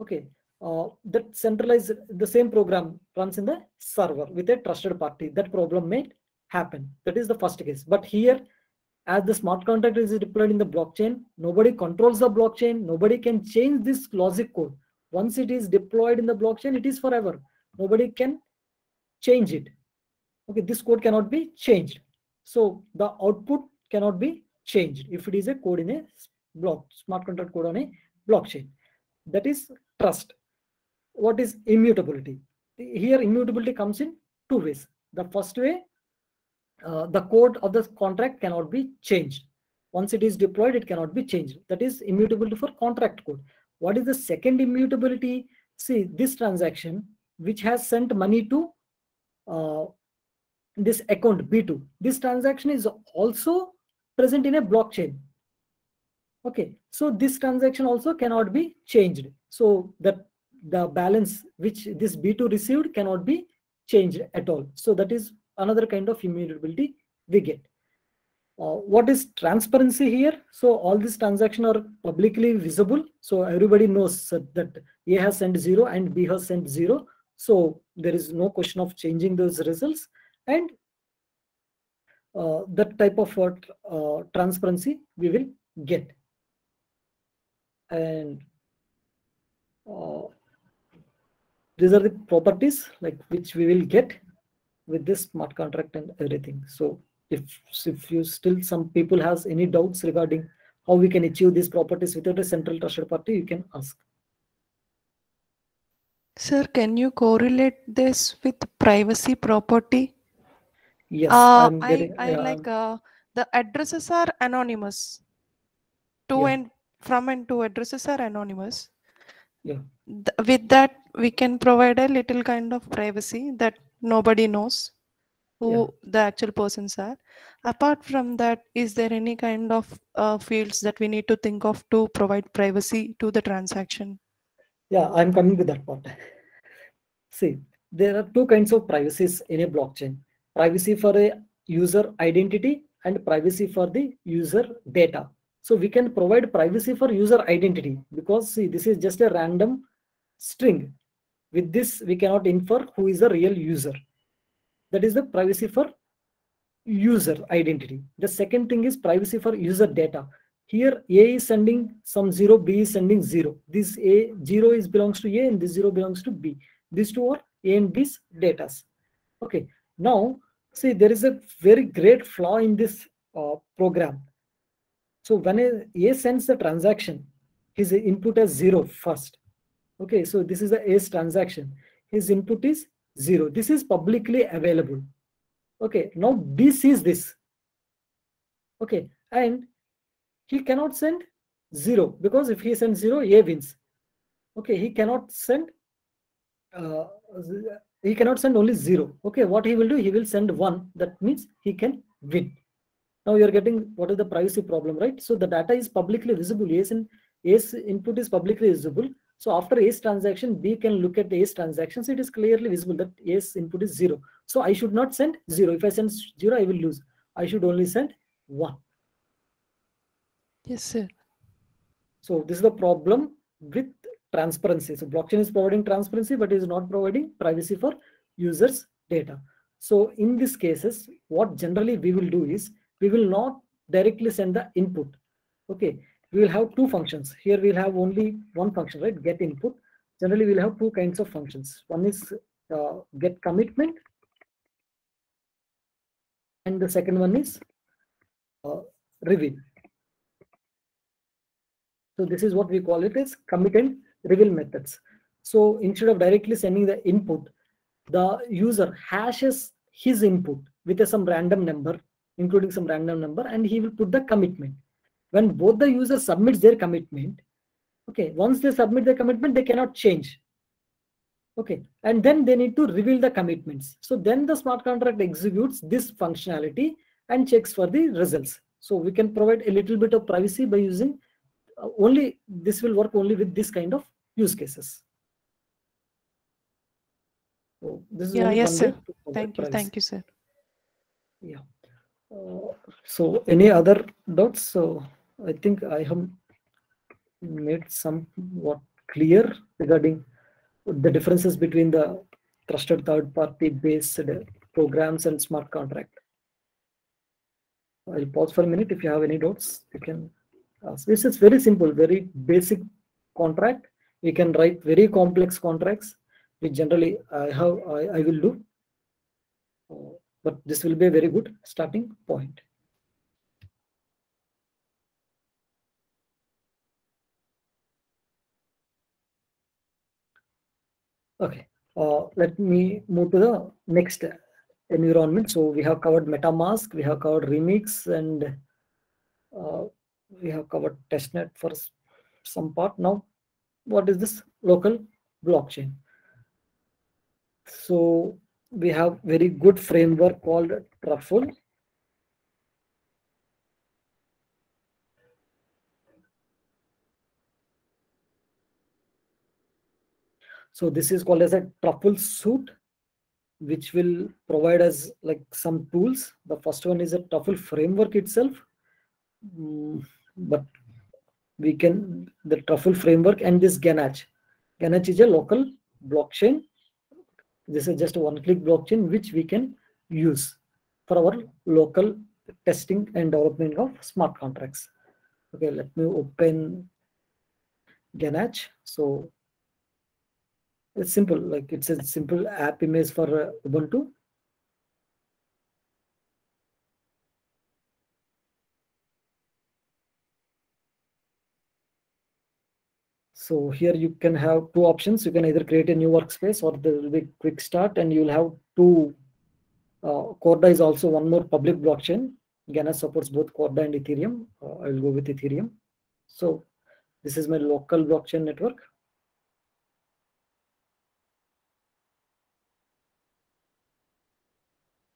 Okay, uh, that centralized the same program runs in the server with a trusted party. That problem may happen. That is the first case. But here, as the smart contract is deployed in the blockchain, nobody controls the blockchain. Nobody can change this logic code. Once it is deployed in the blockchain, it is forever. Nobody can change it. Okay, this code cannot be changed. So the output cannot be changed if it is a code in a block smart contract code on a blockchain. That is trust. What is immutability? Here immutability comes in two ways. The first way uh, the code of the contract cannot be changed. Once it is deployed it cannot be changed. That is immutability for contract code what is the second immutability? See this transaction which has sent money to uh, this account b2 this transaction is also present in a blockchain. Okay so this transaction also cannot be changed. So that the balance which this b2 received cannot be changed at all. So that is another kind of immutability we get uh, what is transparency here? So all these transactions are publicly visible. So everybody knows that- a has sent zero and b has sent zero. So there is no question of changing those results. And uh, that type of uh, uh, transparency we will get. And uh, these are the properties like which we will get with this smart contract and everything. So if if you still some people has any doubts regarding how we can achieve these properties without a central trusted party, you can ask. Sir, can you correlate this with privacy property? Yes, Uh, I'm I, getting. I yeah, like uh, the addresses are anonymous. To Yeah. and from and to addresses are anonymous. Yeah. Th- with that, we can provide a little kind of privacy that nobody knows who the actual persons are. Apart from that, is there any kind of uh, fields that we need to think of to provide privacy to the transaction? Yeah, I'm coming to that part. See, there are two kinds of privacies in a blockchain. Privacy for a user identity and privacy for the user data. So we can provide privacy for user identity because see, this is just a random string. With this, we cannot infer who is the real user. That is the privacy for user identity. The second thing is privacy for user data. Here A is sending some zero, B is sending zero. This A zero is belongs to A and this zero belongs to B. These two are A and B's datas. Okay. Now see there is a very great flaw in this uh, program. So when a, A sends the transaction, his input as zero first. Okay, so this is the A's transaction. His input is zero. This is publicly available. Okay, now B sees this. Okay, and he cannot send zero because if he sends zero, A wins. Okay, he cannot send. Uh, he cannot send only zero. Okay, what he will do? He will send one. That means he can win. Now you are getting what is the privacy problem, right? So the data is publicly visible. A's in A's input is publicly visible. So after A's transaction, B can look at A's transactions. It is clearly visible that A's input is zero. So I should not send zero. If I send zero, I will lose. I should only send one. Yes, sir. So this is the problem with transparency. So blockchain is providing transparency, but is not providing privacy for users' data. So in these cases, what generally we will do is we will not directly send the input. Okay, we will have two functions. Here we'll have only one function, right? Get input. Generally, we'll have two kinds of functions. One is uh, get commitment, and the second one is uh, reveal. So this is what we call it as commit and reveal methods. So instead of directly sending the input, the user hashes his input with some random number, including some random number, and he will put the commitment. When both the user submits their commitment, okay, once they submit their commitment, they cannot change. Okay, and then they need to reveal the commitments. So then the smart contract executes this functionality and checks for the results. So we can provide a little bit of privacy by using uh, only this will work only with this kind of use cases. So this is Yeah, yes, sir. way to provide Thank you. privacy. Thank you, sir. Yeah. Uh, so any other doubts? So I think I have made somewhat clear regarding the differences between the trusted third party based programs and smart contract. I'll pause for a minute. If you have any doubts, you can ask. This is very simple, very basic contract. We can write very complex contracts, which generally I have I, I will do. Uh, but this will be a very good starting point. Okay, uh, let me move to the next environment. So we have covered MetaMask, we have covered Remix, and uh, we have covered testnet for some part. Now, what is this local blockchain? So we have very good framework called Truffle. So this is called as a Truffle suit, which will provide us like some tools. The first one is a Truffle framework itself, Mm, but we can the Truffle framework and this Ganache. Ganache is a local blockchain this is just a one-click blockchain which we can use for our local testing and development of smart contracts. Okay, let me open Ganache. So it's simple, like it's a simple app image for uh, Ubuntu. So here you can have two options. You can either create a new workspace or there will be quick start and you'll have two. Uh, Corda is also one more public blockchain. Ganache supports both Corda and Ethereum. Uh, I will go with Ethereum. So this is my local blockchain network.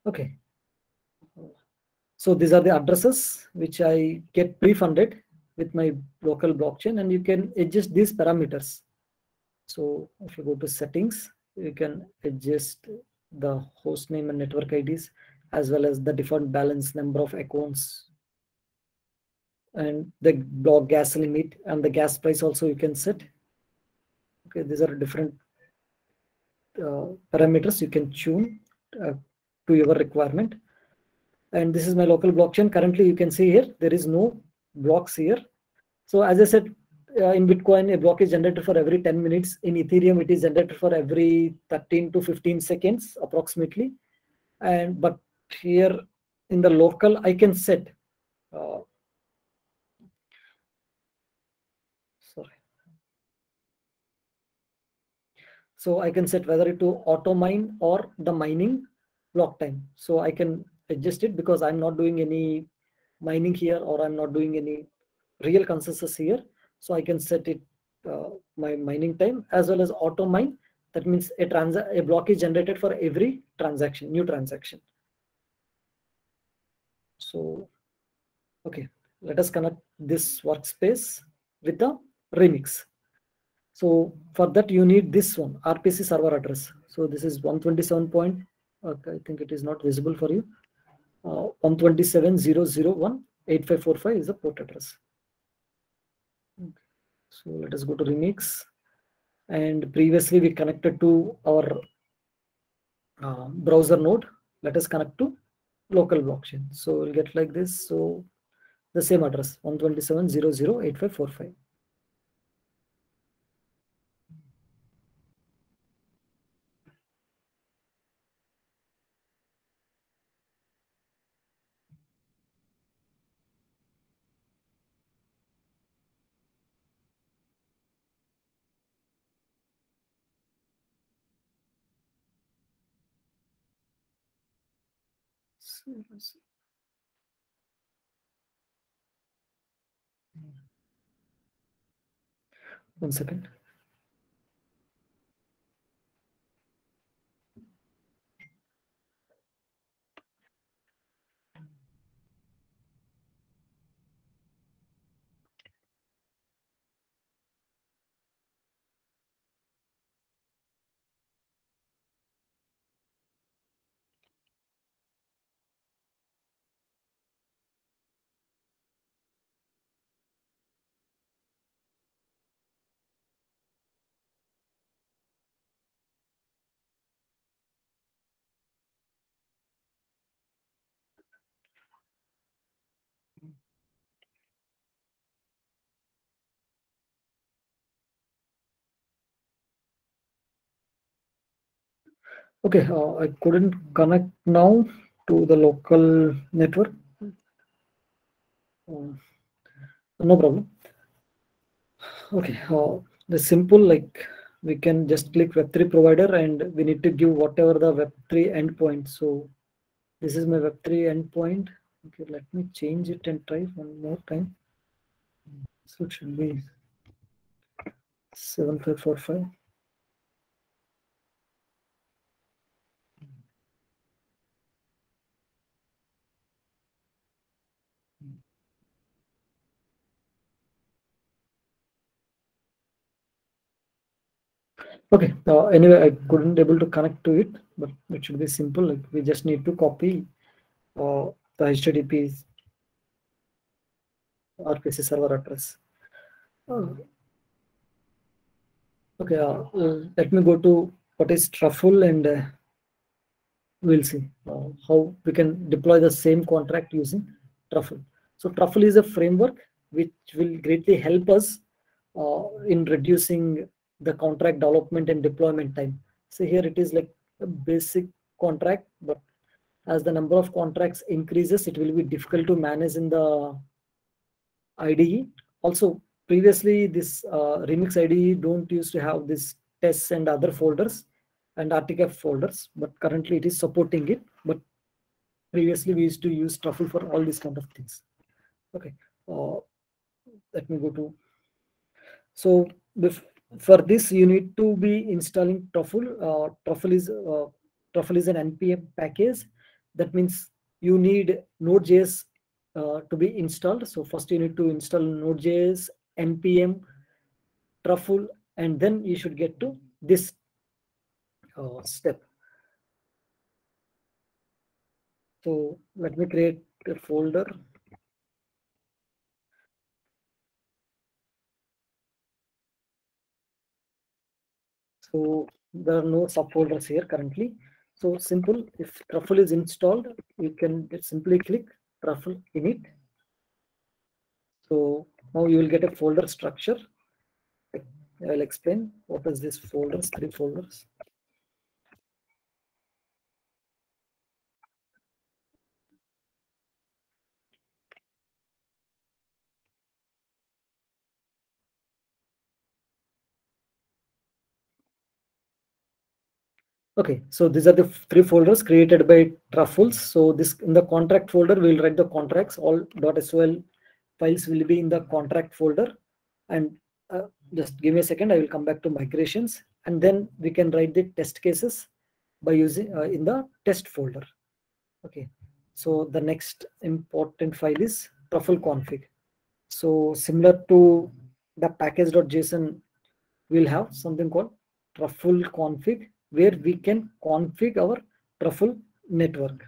Okay. So these are the addresses which I get pre-funded with my local blockchain and you can adjust these parameters. So if you go to settings, you can adjust the host name and network IDs as well as the default balance number of accounts and the block gas limit and the gas price also you can set. Okay, these are different uh, parameters you can tune uh, to your requirement. And this is my local blockchain. Currently, you can see here, there is no blocks here. So as I said, uh, in Bitcoin, a block is generated for every 10 minutes. In Ethereum, it is generated for every 13 to 15 seconds approximately. And but here in the local, I can set. Uh, sorry. So I can set whether it to auto mine or the mining block time. So I can adjust it because I'm not doing any mining here or I'm not doing any real consensus here. So I can set it uh, my mining time as well as auto mine. That means a trans a block is generated for every transaction, new transaction. So, okay, let us connect this workspace with the remix. So for that you need this one RPC server address. So this is 127 point. Okay, I think it is not visible for you. Uh, 127.001.8545 is the port address. Okay. So let us go to remix. And previously we connected to our uh, browser node. Let us connect to local blockchain. So we'll get like this. So the same address 127.008.545. One second. Okay, uh, I couldn't connect now to the local network. Uh, no problem. Okay, uh, the simple like we can just click Web3 provider and we need to give whatever the Web3 endpoint. So this is my Web3 endpoint. Okay, let me change it and try one more time. So it should be 7545. Okay, uh, anyway, I couldn't able to connect to it, but it should be simple. Like we just need to copy uh, the HTTP RPC server address. Uh, okay, uh, let me go to what is Truffle and uh, we'll see uh, how we can deploy the same contract using Truffle. So Truffle is a framework which will greatly help us uh, in reducing the contract development and deployment time. So here it is like a basic contract, but as the number of contracts increases, it will be difficult to manage in the IDE. Also, previously this uh, remix IDE don't used to have this tests and other folders and RTCAF folders, but currently it is supporting it. But previously we used to use Truffle for all these kind of things. Okay, uh, let me go to. So bef- for this you need to be installing Truffle. Uh, Truffle is uh, Truffle is an npm package. That means you need Node.js uh, to be installed. So first you need to install Node.js npm Truffle, and then you should get to this uh, step. So let me create a folder. So there are no subfolders here currently. So simple, if Truffle is installed, you can simply click Truffle init. So now you will get a folder structure. I'll explain what is this folders, three folders. Okay, so these are the three folders created by Truffles. So this in the contract folder, we'll write the contracts. All .sol files will be in the contract folder. And uh, just give me a second, I will come back to migrations. And then we can write the test cases by using uh, in the test folder. Okay, so the next important file is truffle config. So similar to the package.json, we'll have something called truffle config where we can config our truffle network.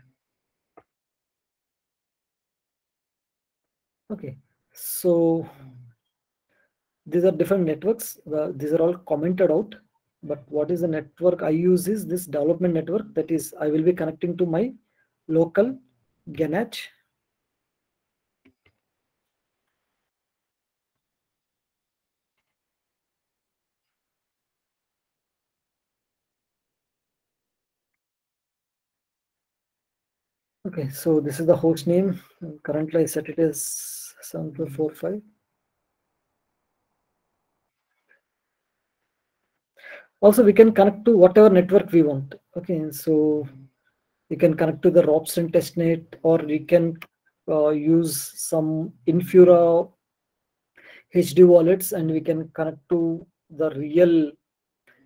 Okay, so these are different networks. Uh, these are all commented out. But what is the network I use is this development network. That is, I will be connecting to my local Ganache. Okay, so this is the host name. Currently I set it as 7445. Also, we can connect to whatever network we want. Okay, so we can connect to the Ropsten testnet or we can uh, use some Infura HD wallets and we can connect to the real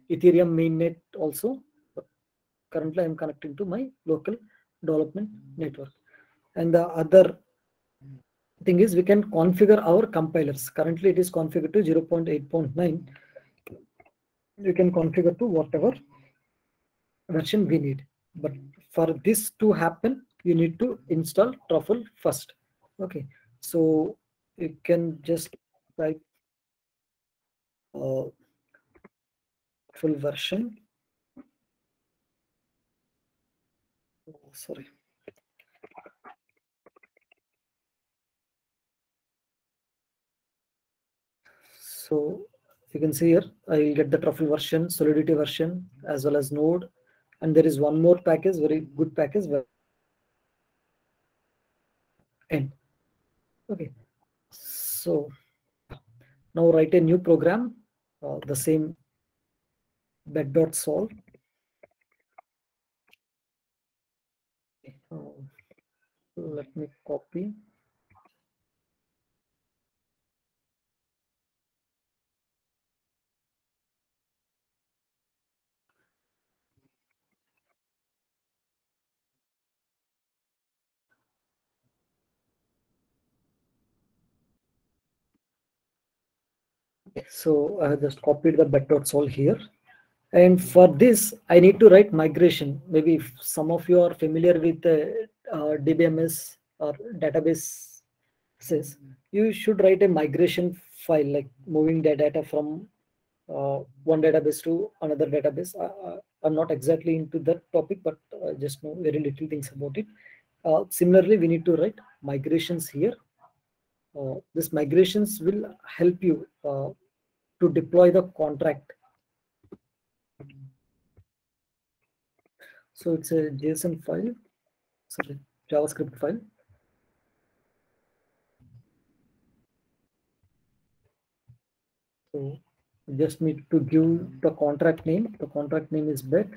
Ethereum mainnet also. But currently, I'm connecting to my local development network. And the other thing is we can configure our compilers. Currently, it is configured to 0.8.9. You can configure to whatever version we need. But for this to happen, you need to install Truffle first. Okay, so you can just type uh, full version. Oh, sorry. So you can see here, I will get the Truffle version, Solidity version, as well as Node. And there is one more package, very good package. End. Okay. So now write a new program, uh, the same bet.sol. Uh, let me copy. So I just copied the bet.sol here. And for this, I need to write migration. Maybe if some of you are familiar with uh, uh, DBMS or database says, you should write a migration file like moving the data from uh, one database to another database. I, am not exactly into that topic, but I just know very little things about it. Uh, similarly, we need to write migrations here. Uh, this migrations will help you uh, to deploy the contract. So it's a JSON file, sorry, JavaScript file. So just need to give the contract name. The contract name is bet.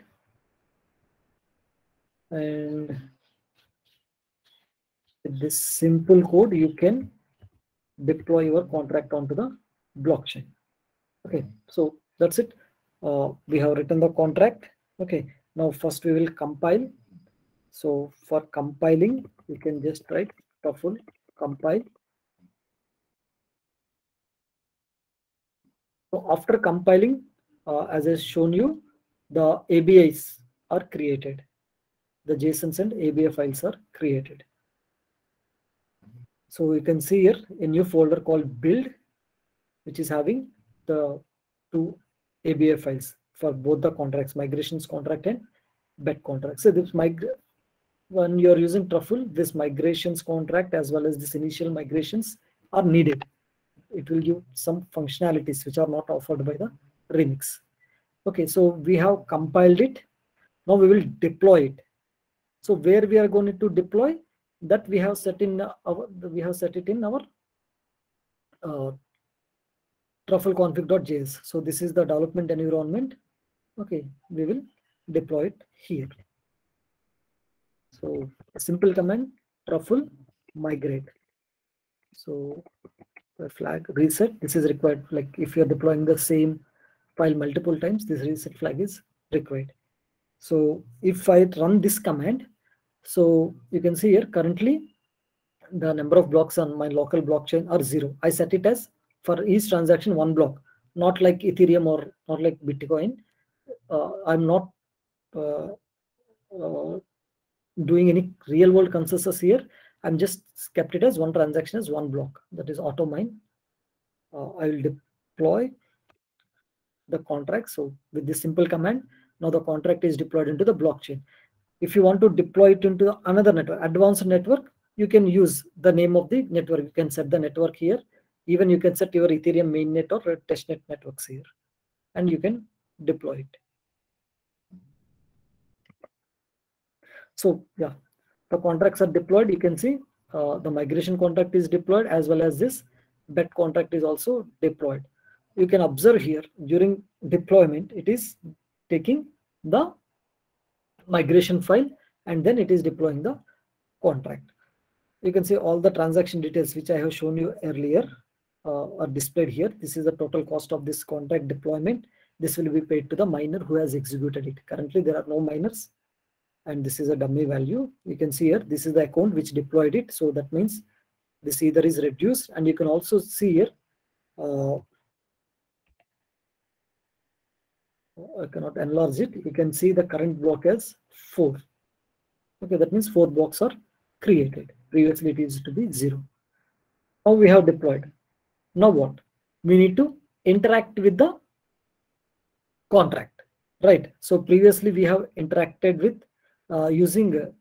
And with this simple code, you can deploy your contract onto the blockchain. Okay, so that's it. Uh, we have written the contract. Okay, now first we will compile. So for compiling, you can just write truffle compile. So after compiling, uh, as I shown you, the ABIs are created. The JSONs and ABI files are created. So you can see here a new folder called build, which is having the two ABI files for both the contracts, migrations contract and bet contract. So this migra when you're using Truffle, this migrations contract as well as this initial migrations are needed. It will give some functionalities which are not offered by the Remix. Okay, so we have compiled it. Now we will deploy it. So where we are going to deploy that we have set in our we have set it in our uh, truffle config.js. So this is the development environment. Okay, we will deploy it here. So a simple command truffle migrate. So flag reset, this is required. Like if you're deploying the same file multiple times, this reset flag is required. So if I run this command, so you can see here currently the number of blocks on my local blockchain are zero. I set it as for each transaction one block, not like Ethereum or not like Bitcoin. Uh, I'm not uh, uh, doing any real world consensus here. I'm just kept it as one transaction as one block. That is auto mine. I will deploy the contract. So with this simple command, now the contract is deployed into the blockchain. If you want to deploy it into another network, advanced network, you can use the name of the network. You can set the network here. Even you can set your Ethereum mainnet or testnet networks here, and you can deploy it. So yeah, the contracts are deployed. You can see uh, the migration contract is deployed as well as this bet contract is also deployed. You can observe here during deployment, it is taking the migration file and then it is deploying the contract. You can see all the transaction details which I have shown you earlier uh, are displayed here. This is the total cost of this contract deployment. This will be paid to the miner who has executed it. Currently, there are no miners and this is a dummy value. You can see here, this is the account which deployed it. So that means this ether is reduced and you can also see here, uh, I cannot enlarge it. You can see the current block as four. Okay, that means four blocks are created. Previously it used to be zero. Now we have deployed. Now what? We need to interact with the contract, right? So previously we have interacted with uh, using uh,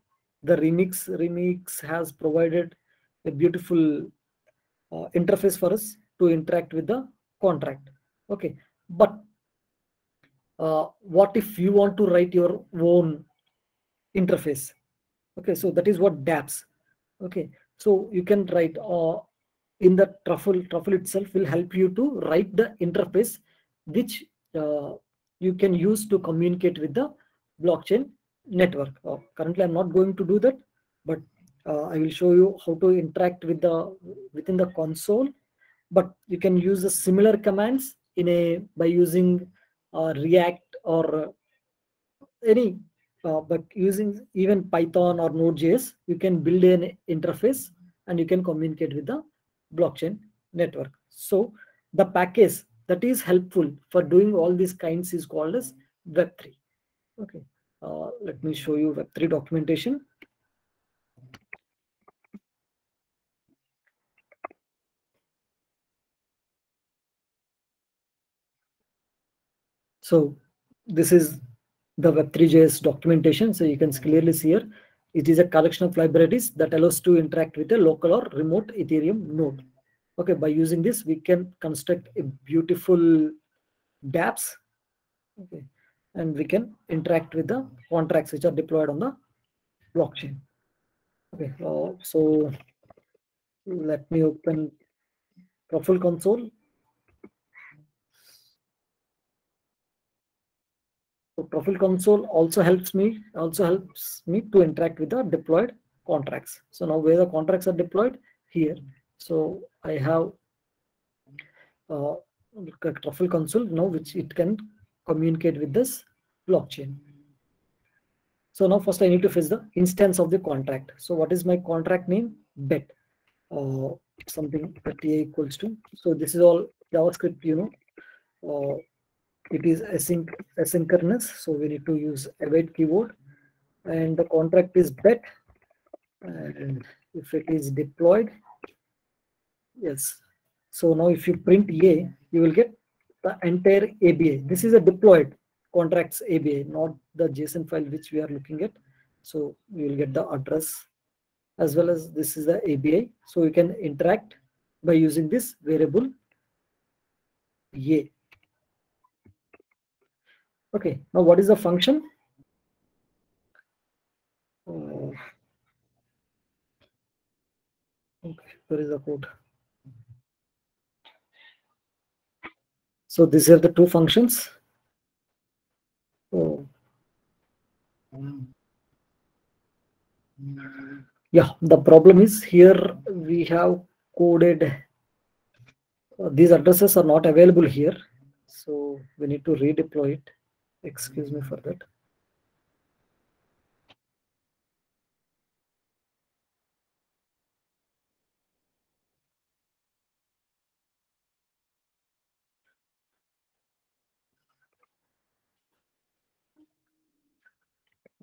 the remix remix has provided a beautiful uh, interface for us to interact with the contract okay? But uh, what if you want to write your own interface okay? So that is what dapps okay? So you can write uh, in the truffle truffle itself will help you to write the interface which uh, you can use to communicate with the blockchain network. Uh, currently, I'm not going to do that, but uh, I will show you how to interact with the within the console. But you can use the similar commands in a by using uh, React or any, but using even Python or Node.js, you can build an interface and you can communicate with the blockchain network. So the package that is helpful for doing all these kinds is called as Web3. Okay. Uh, let me show you Web3 documentation. So this is the Web3.js documentation. So you can clearly see here, it is a collection of libraries that allows to interact with a local or remote Ethereum node okay by using this we can construct a beautiful dApps okay and we can interact with the contracts which are deployed on the blockchain okay uh, so let me open the full console So truffle console also helps me also helps me to interact with the deployed contracts. So now where the contracts are deployed here so i have uh, truffle console now which it can communicate with this blockchain. So now first i need to fetch the instance of the contract. So what is my contract name? Bet. Uh, something that a equals to. So this is all javascript you know. Uh, it is async asynchronous so we need to use await keyword and the contract is bet. And if it is deployed yes. So now if you print a you will get the entire ABI this is a deployed contracts ABI not the json file which we are looking at. So we will get the address as well as this is the ABI so you can interact by using this variable a. Okay, now what is the function? Uh, okay, where is the code? So these are the two functions. Oh. Yeah, the problem is here we have coded uh, these addresses are not available here. So we need to redeploy it excuse me for that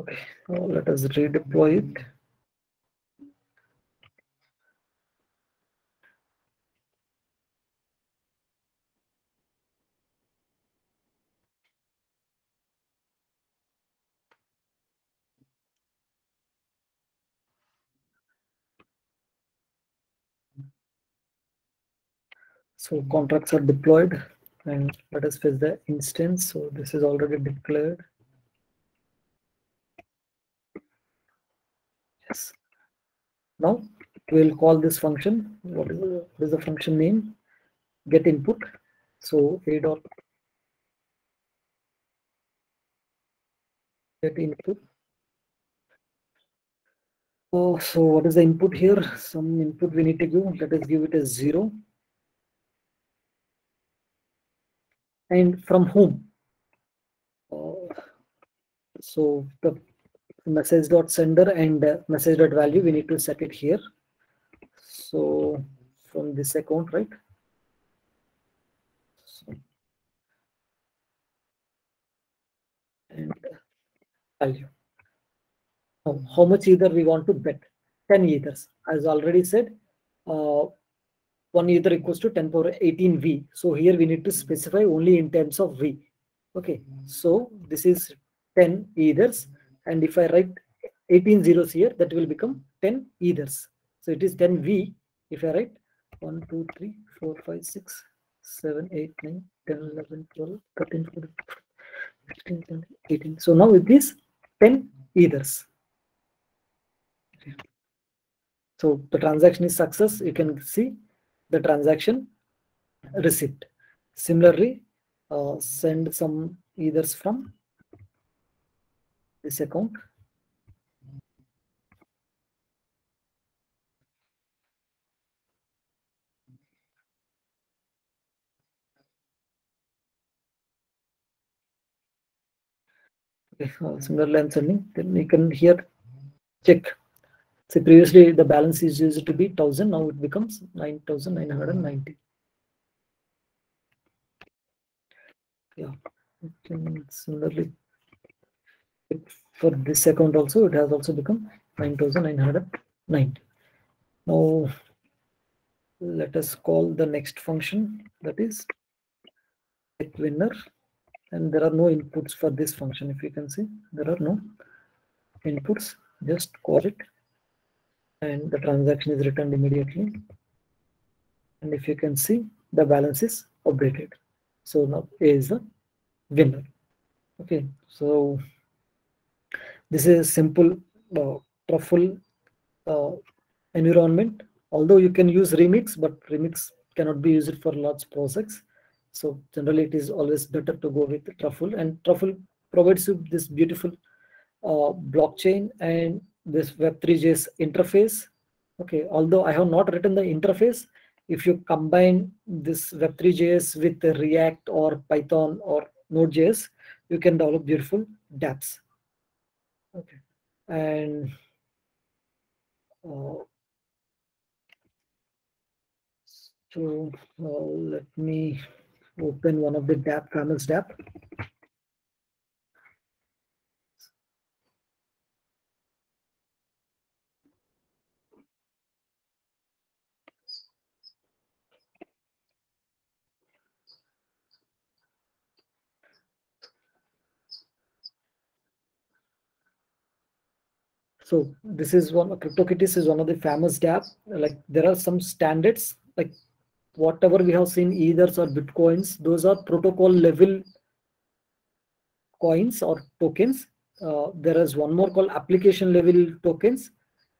okay now let us redeploy it So contracts are deployed and let us fetch the instance. So this is already declared. Yes. Now we'll call this function. What is the, what is the function name? Get input. So a dot get input. Oh, so what is the input here? Some input we need to give. Let us give it as zero. and from whom uh, so the message dot sender and uh, message dot value we need to set it here so from this account right so, and value now, how much ether we want to bet 10 ethers as already said uh, one ether equals to 10 power 18 wei. So here we need to specify only in terms of wei. Okay, so this is 10 ethers. And if I write 18 zeros here, that will become 10 ethers. So it is 10 wei. If I write 1, 2, 3, 4, 5, 6, 7, 8, 9, 10, 11, 12, 13, 14, 15, 17, 18. So now with this 10 ethers. So the transaction is success. You can see the transaction receipt. Similarly, uh, send some ethers from this account. Okay, uh, similarly, I'm. Then you can here check so previously the balance is used to be 1000, now it becomes 9990. Yeah, similarly for this account also it has also become 9990. Now let us call the next function that is get winner and there are no inputs for this function if you can see there are no inputs just call it and the transaction is returned immediately. And if you can see, the balance is updated. So now A is the winner. Okay, so this is a simple uh, truffle uh, environment. Although you can use Remix, but Remix cannot be used for large projects. So generally, it is always better to go with truffle. And truffle provides you this beautiful uh, blockchain and this Web3JS interface. Okay, although I have not written the interface, if you combine this Web3JS with React or Python or Node.js, you can develop beautiful dApps. And uh, so uh, let me open one of the DAP, Camels dApp. So this is one CryptoKitties is one of the famous dApp. Like there are some standards, like whatever we have seen, ethers or bitcoins, those are protocol level coins or tokens. Uh, there is one more called application level tokens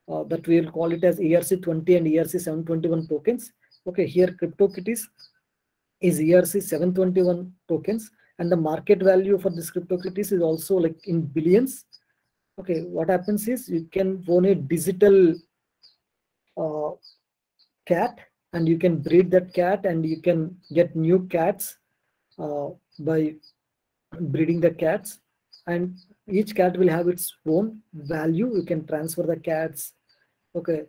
uh, that we will call it as ERC20 and ERC721 tokens. Okay, here CryptoKitties is ERC721 tokens and the market value for this CryptoKitties is also like in billions okay what happens is you can own a digital uh, cat and you can breed that cat and you can get new cats uh, by breeding the cats. And each cat will have its own value. You can transfer the cats. Okay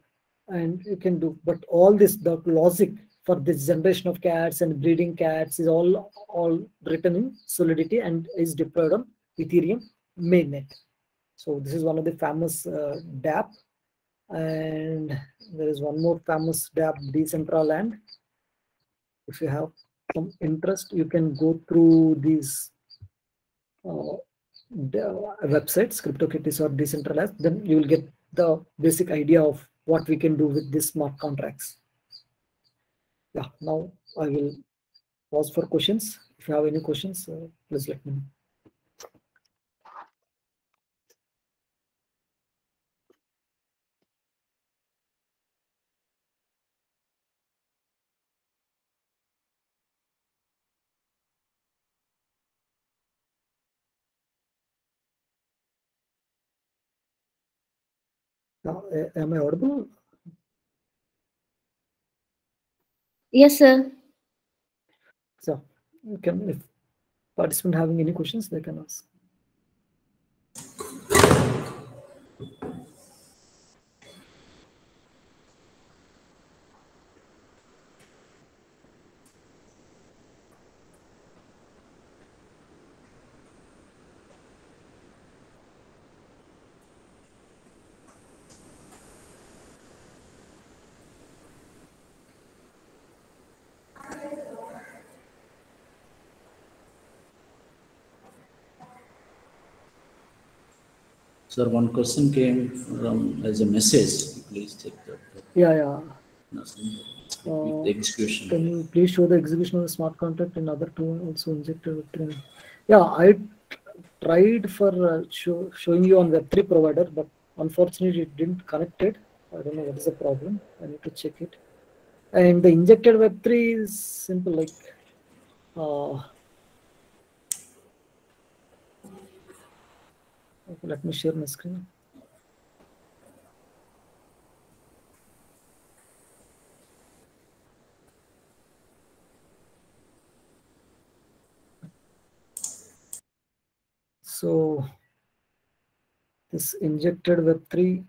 and you can do but all this the logic for this generation of cats and breeding cats is all all written in solidity and is deployed on ethereum mainnet so this is one of the famous uh, dApp. And there is one more famous dApp, Decentraland. If you have some interest, you can go through these uh, websites, CryptoKitties or Decentraland. Then you will get the basic idea of what we can do with these smart contracts. Yeah, now I will pause for questions. If you have any questions, uh, please let me know. Now, am I audible? Yes, sir. So you can, if participant having any questions, they can ask. Sir, one question came from as a message. Please check that. Yeah, yeah. Nothing. Uh, the execution. Can you please show the execution of the smart contract and other two also injected Web3? Yeah, I tried for uh, show, showing you on Web3 provider, but unfortunately it didn't connect it. I don't know what is the problem. I need to check it. And the injected Web3 is simple, like uh, okay, let me share my screen. So this injected Web3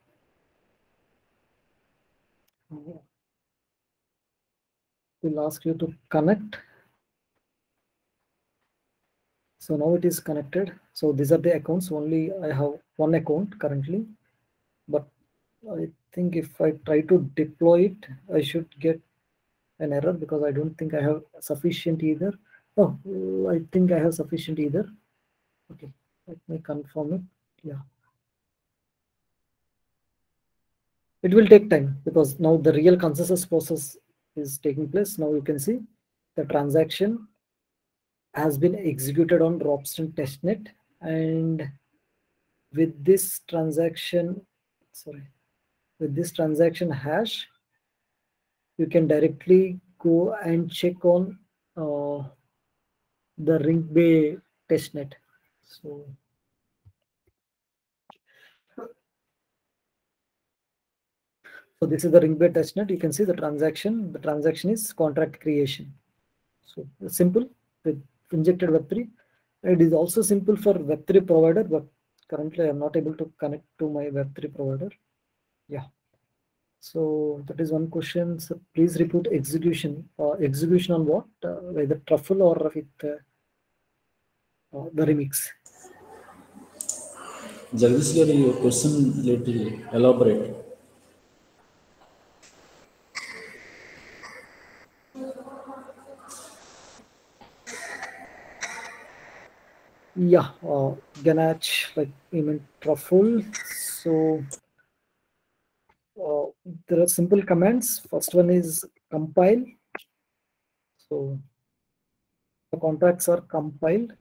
will ask you to connect. So now it is connected. So these are the accounts. Only I have one account currently, but I think if I try to deploy it, I should get an error because I don't think I have sufficient ether. Oh, I think I have sufficient ether. Okay, let me confirm it. Yeah. It will take time because now the real consensus process is taking place. Now you can see the transaction has been executed on Ropsten testnet and with this transaction, sorry, with this transaction hash, you can directly go and check on uh, the Rinkeby testnet. So, so this is the Rinkeby testnet. You can see the transaction. The transaction is contract creation. So simple with injected Web3. It is also simple for Web3 provider, but currently I'm not able to connect to my Web3 provider. Yeah. So that is one question. So please report execution. Uh, execution on what? Uh, whether truffle or with uh, uh, the remix. Jagdish your question little elaborate. Yeah, uh, Ganache, like payment truffle. So uh, there are simple commands. First one is compile. So the contracts are compiled.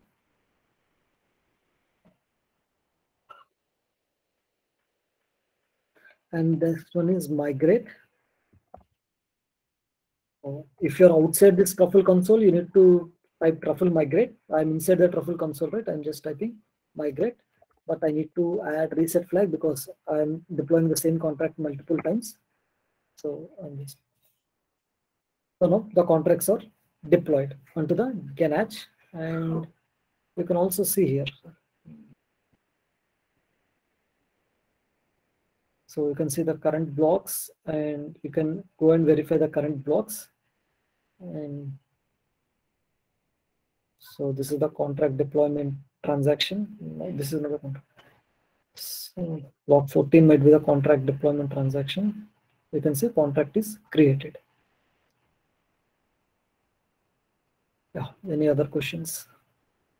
And next one is migrate. If you're outside this truffle console, you need to type truffle migrate. I'm inside the truffle console, right? I'm just typing migrate, but I need to add reset flag because I'm deploying the same contract multiple times. So I'm just so now the contracts are deployed onto the Ganache, and you can also see here. So you can see the current blocks, and you can go and verify the current blocks. And so this is the contract deployment transaction. This is another contract. So block 14 might be the contract deployment transaction. You can see contract is created. Yeah, any other questions?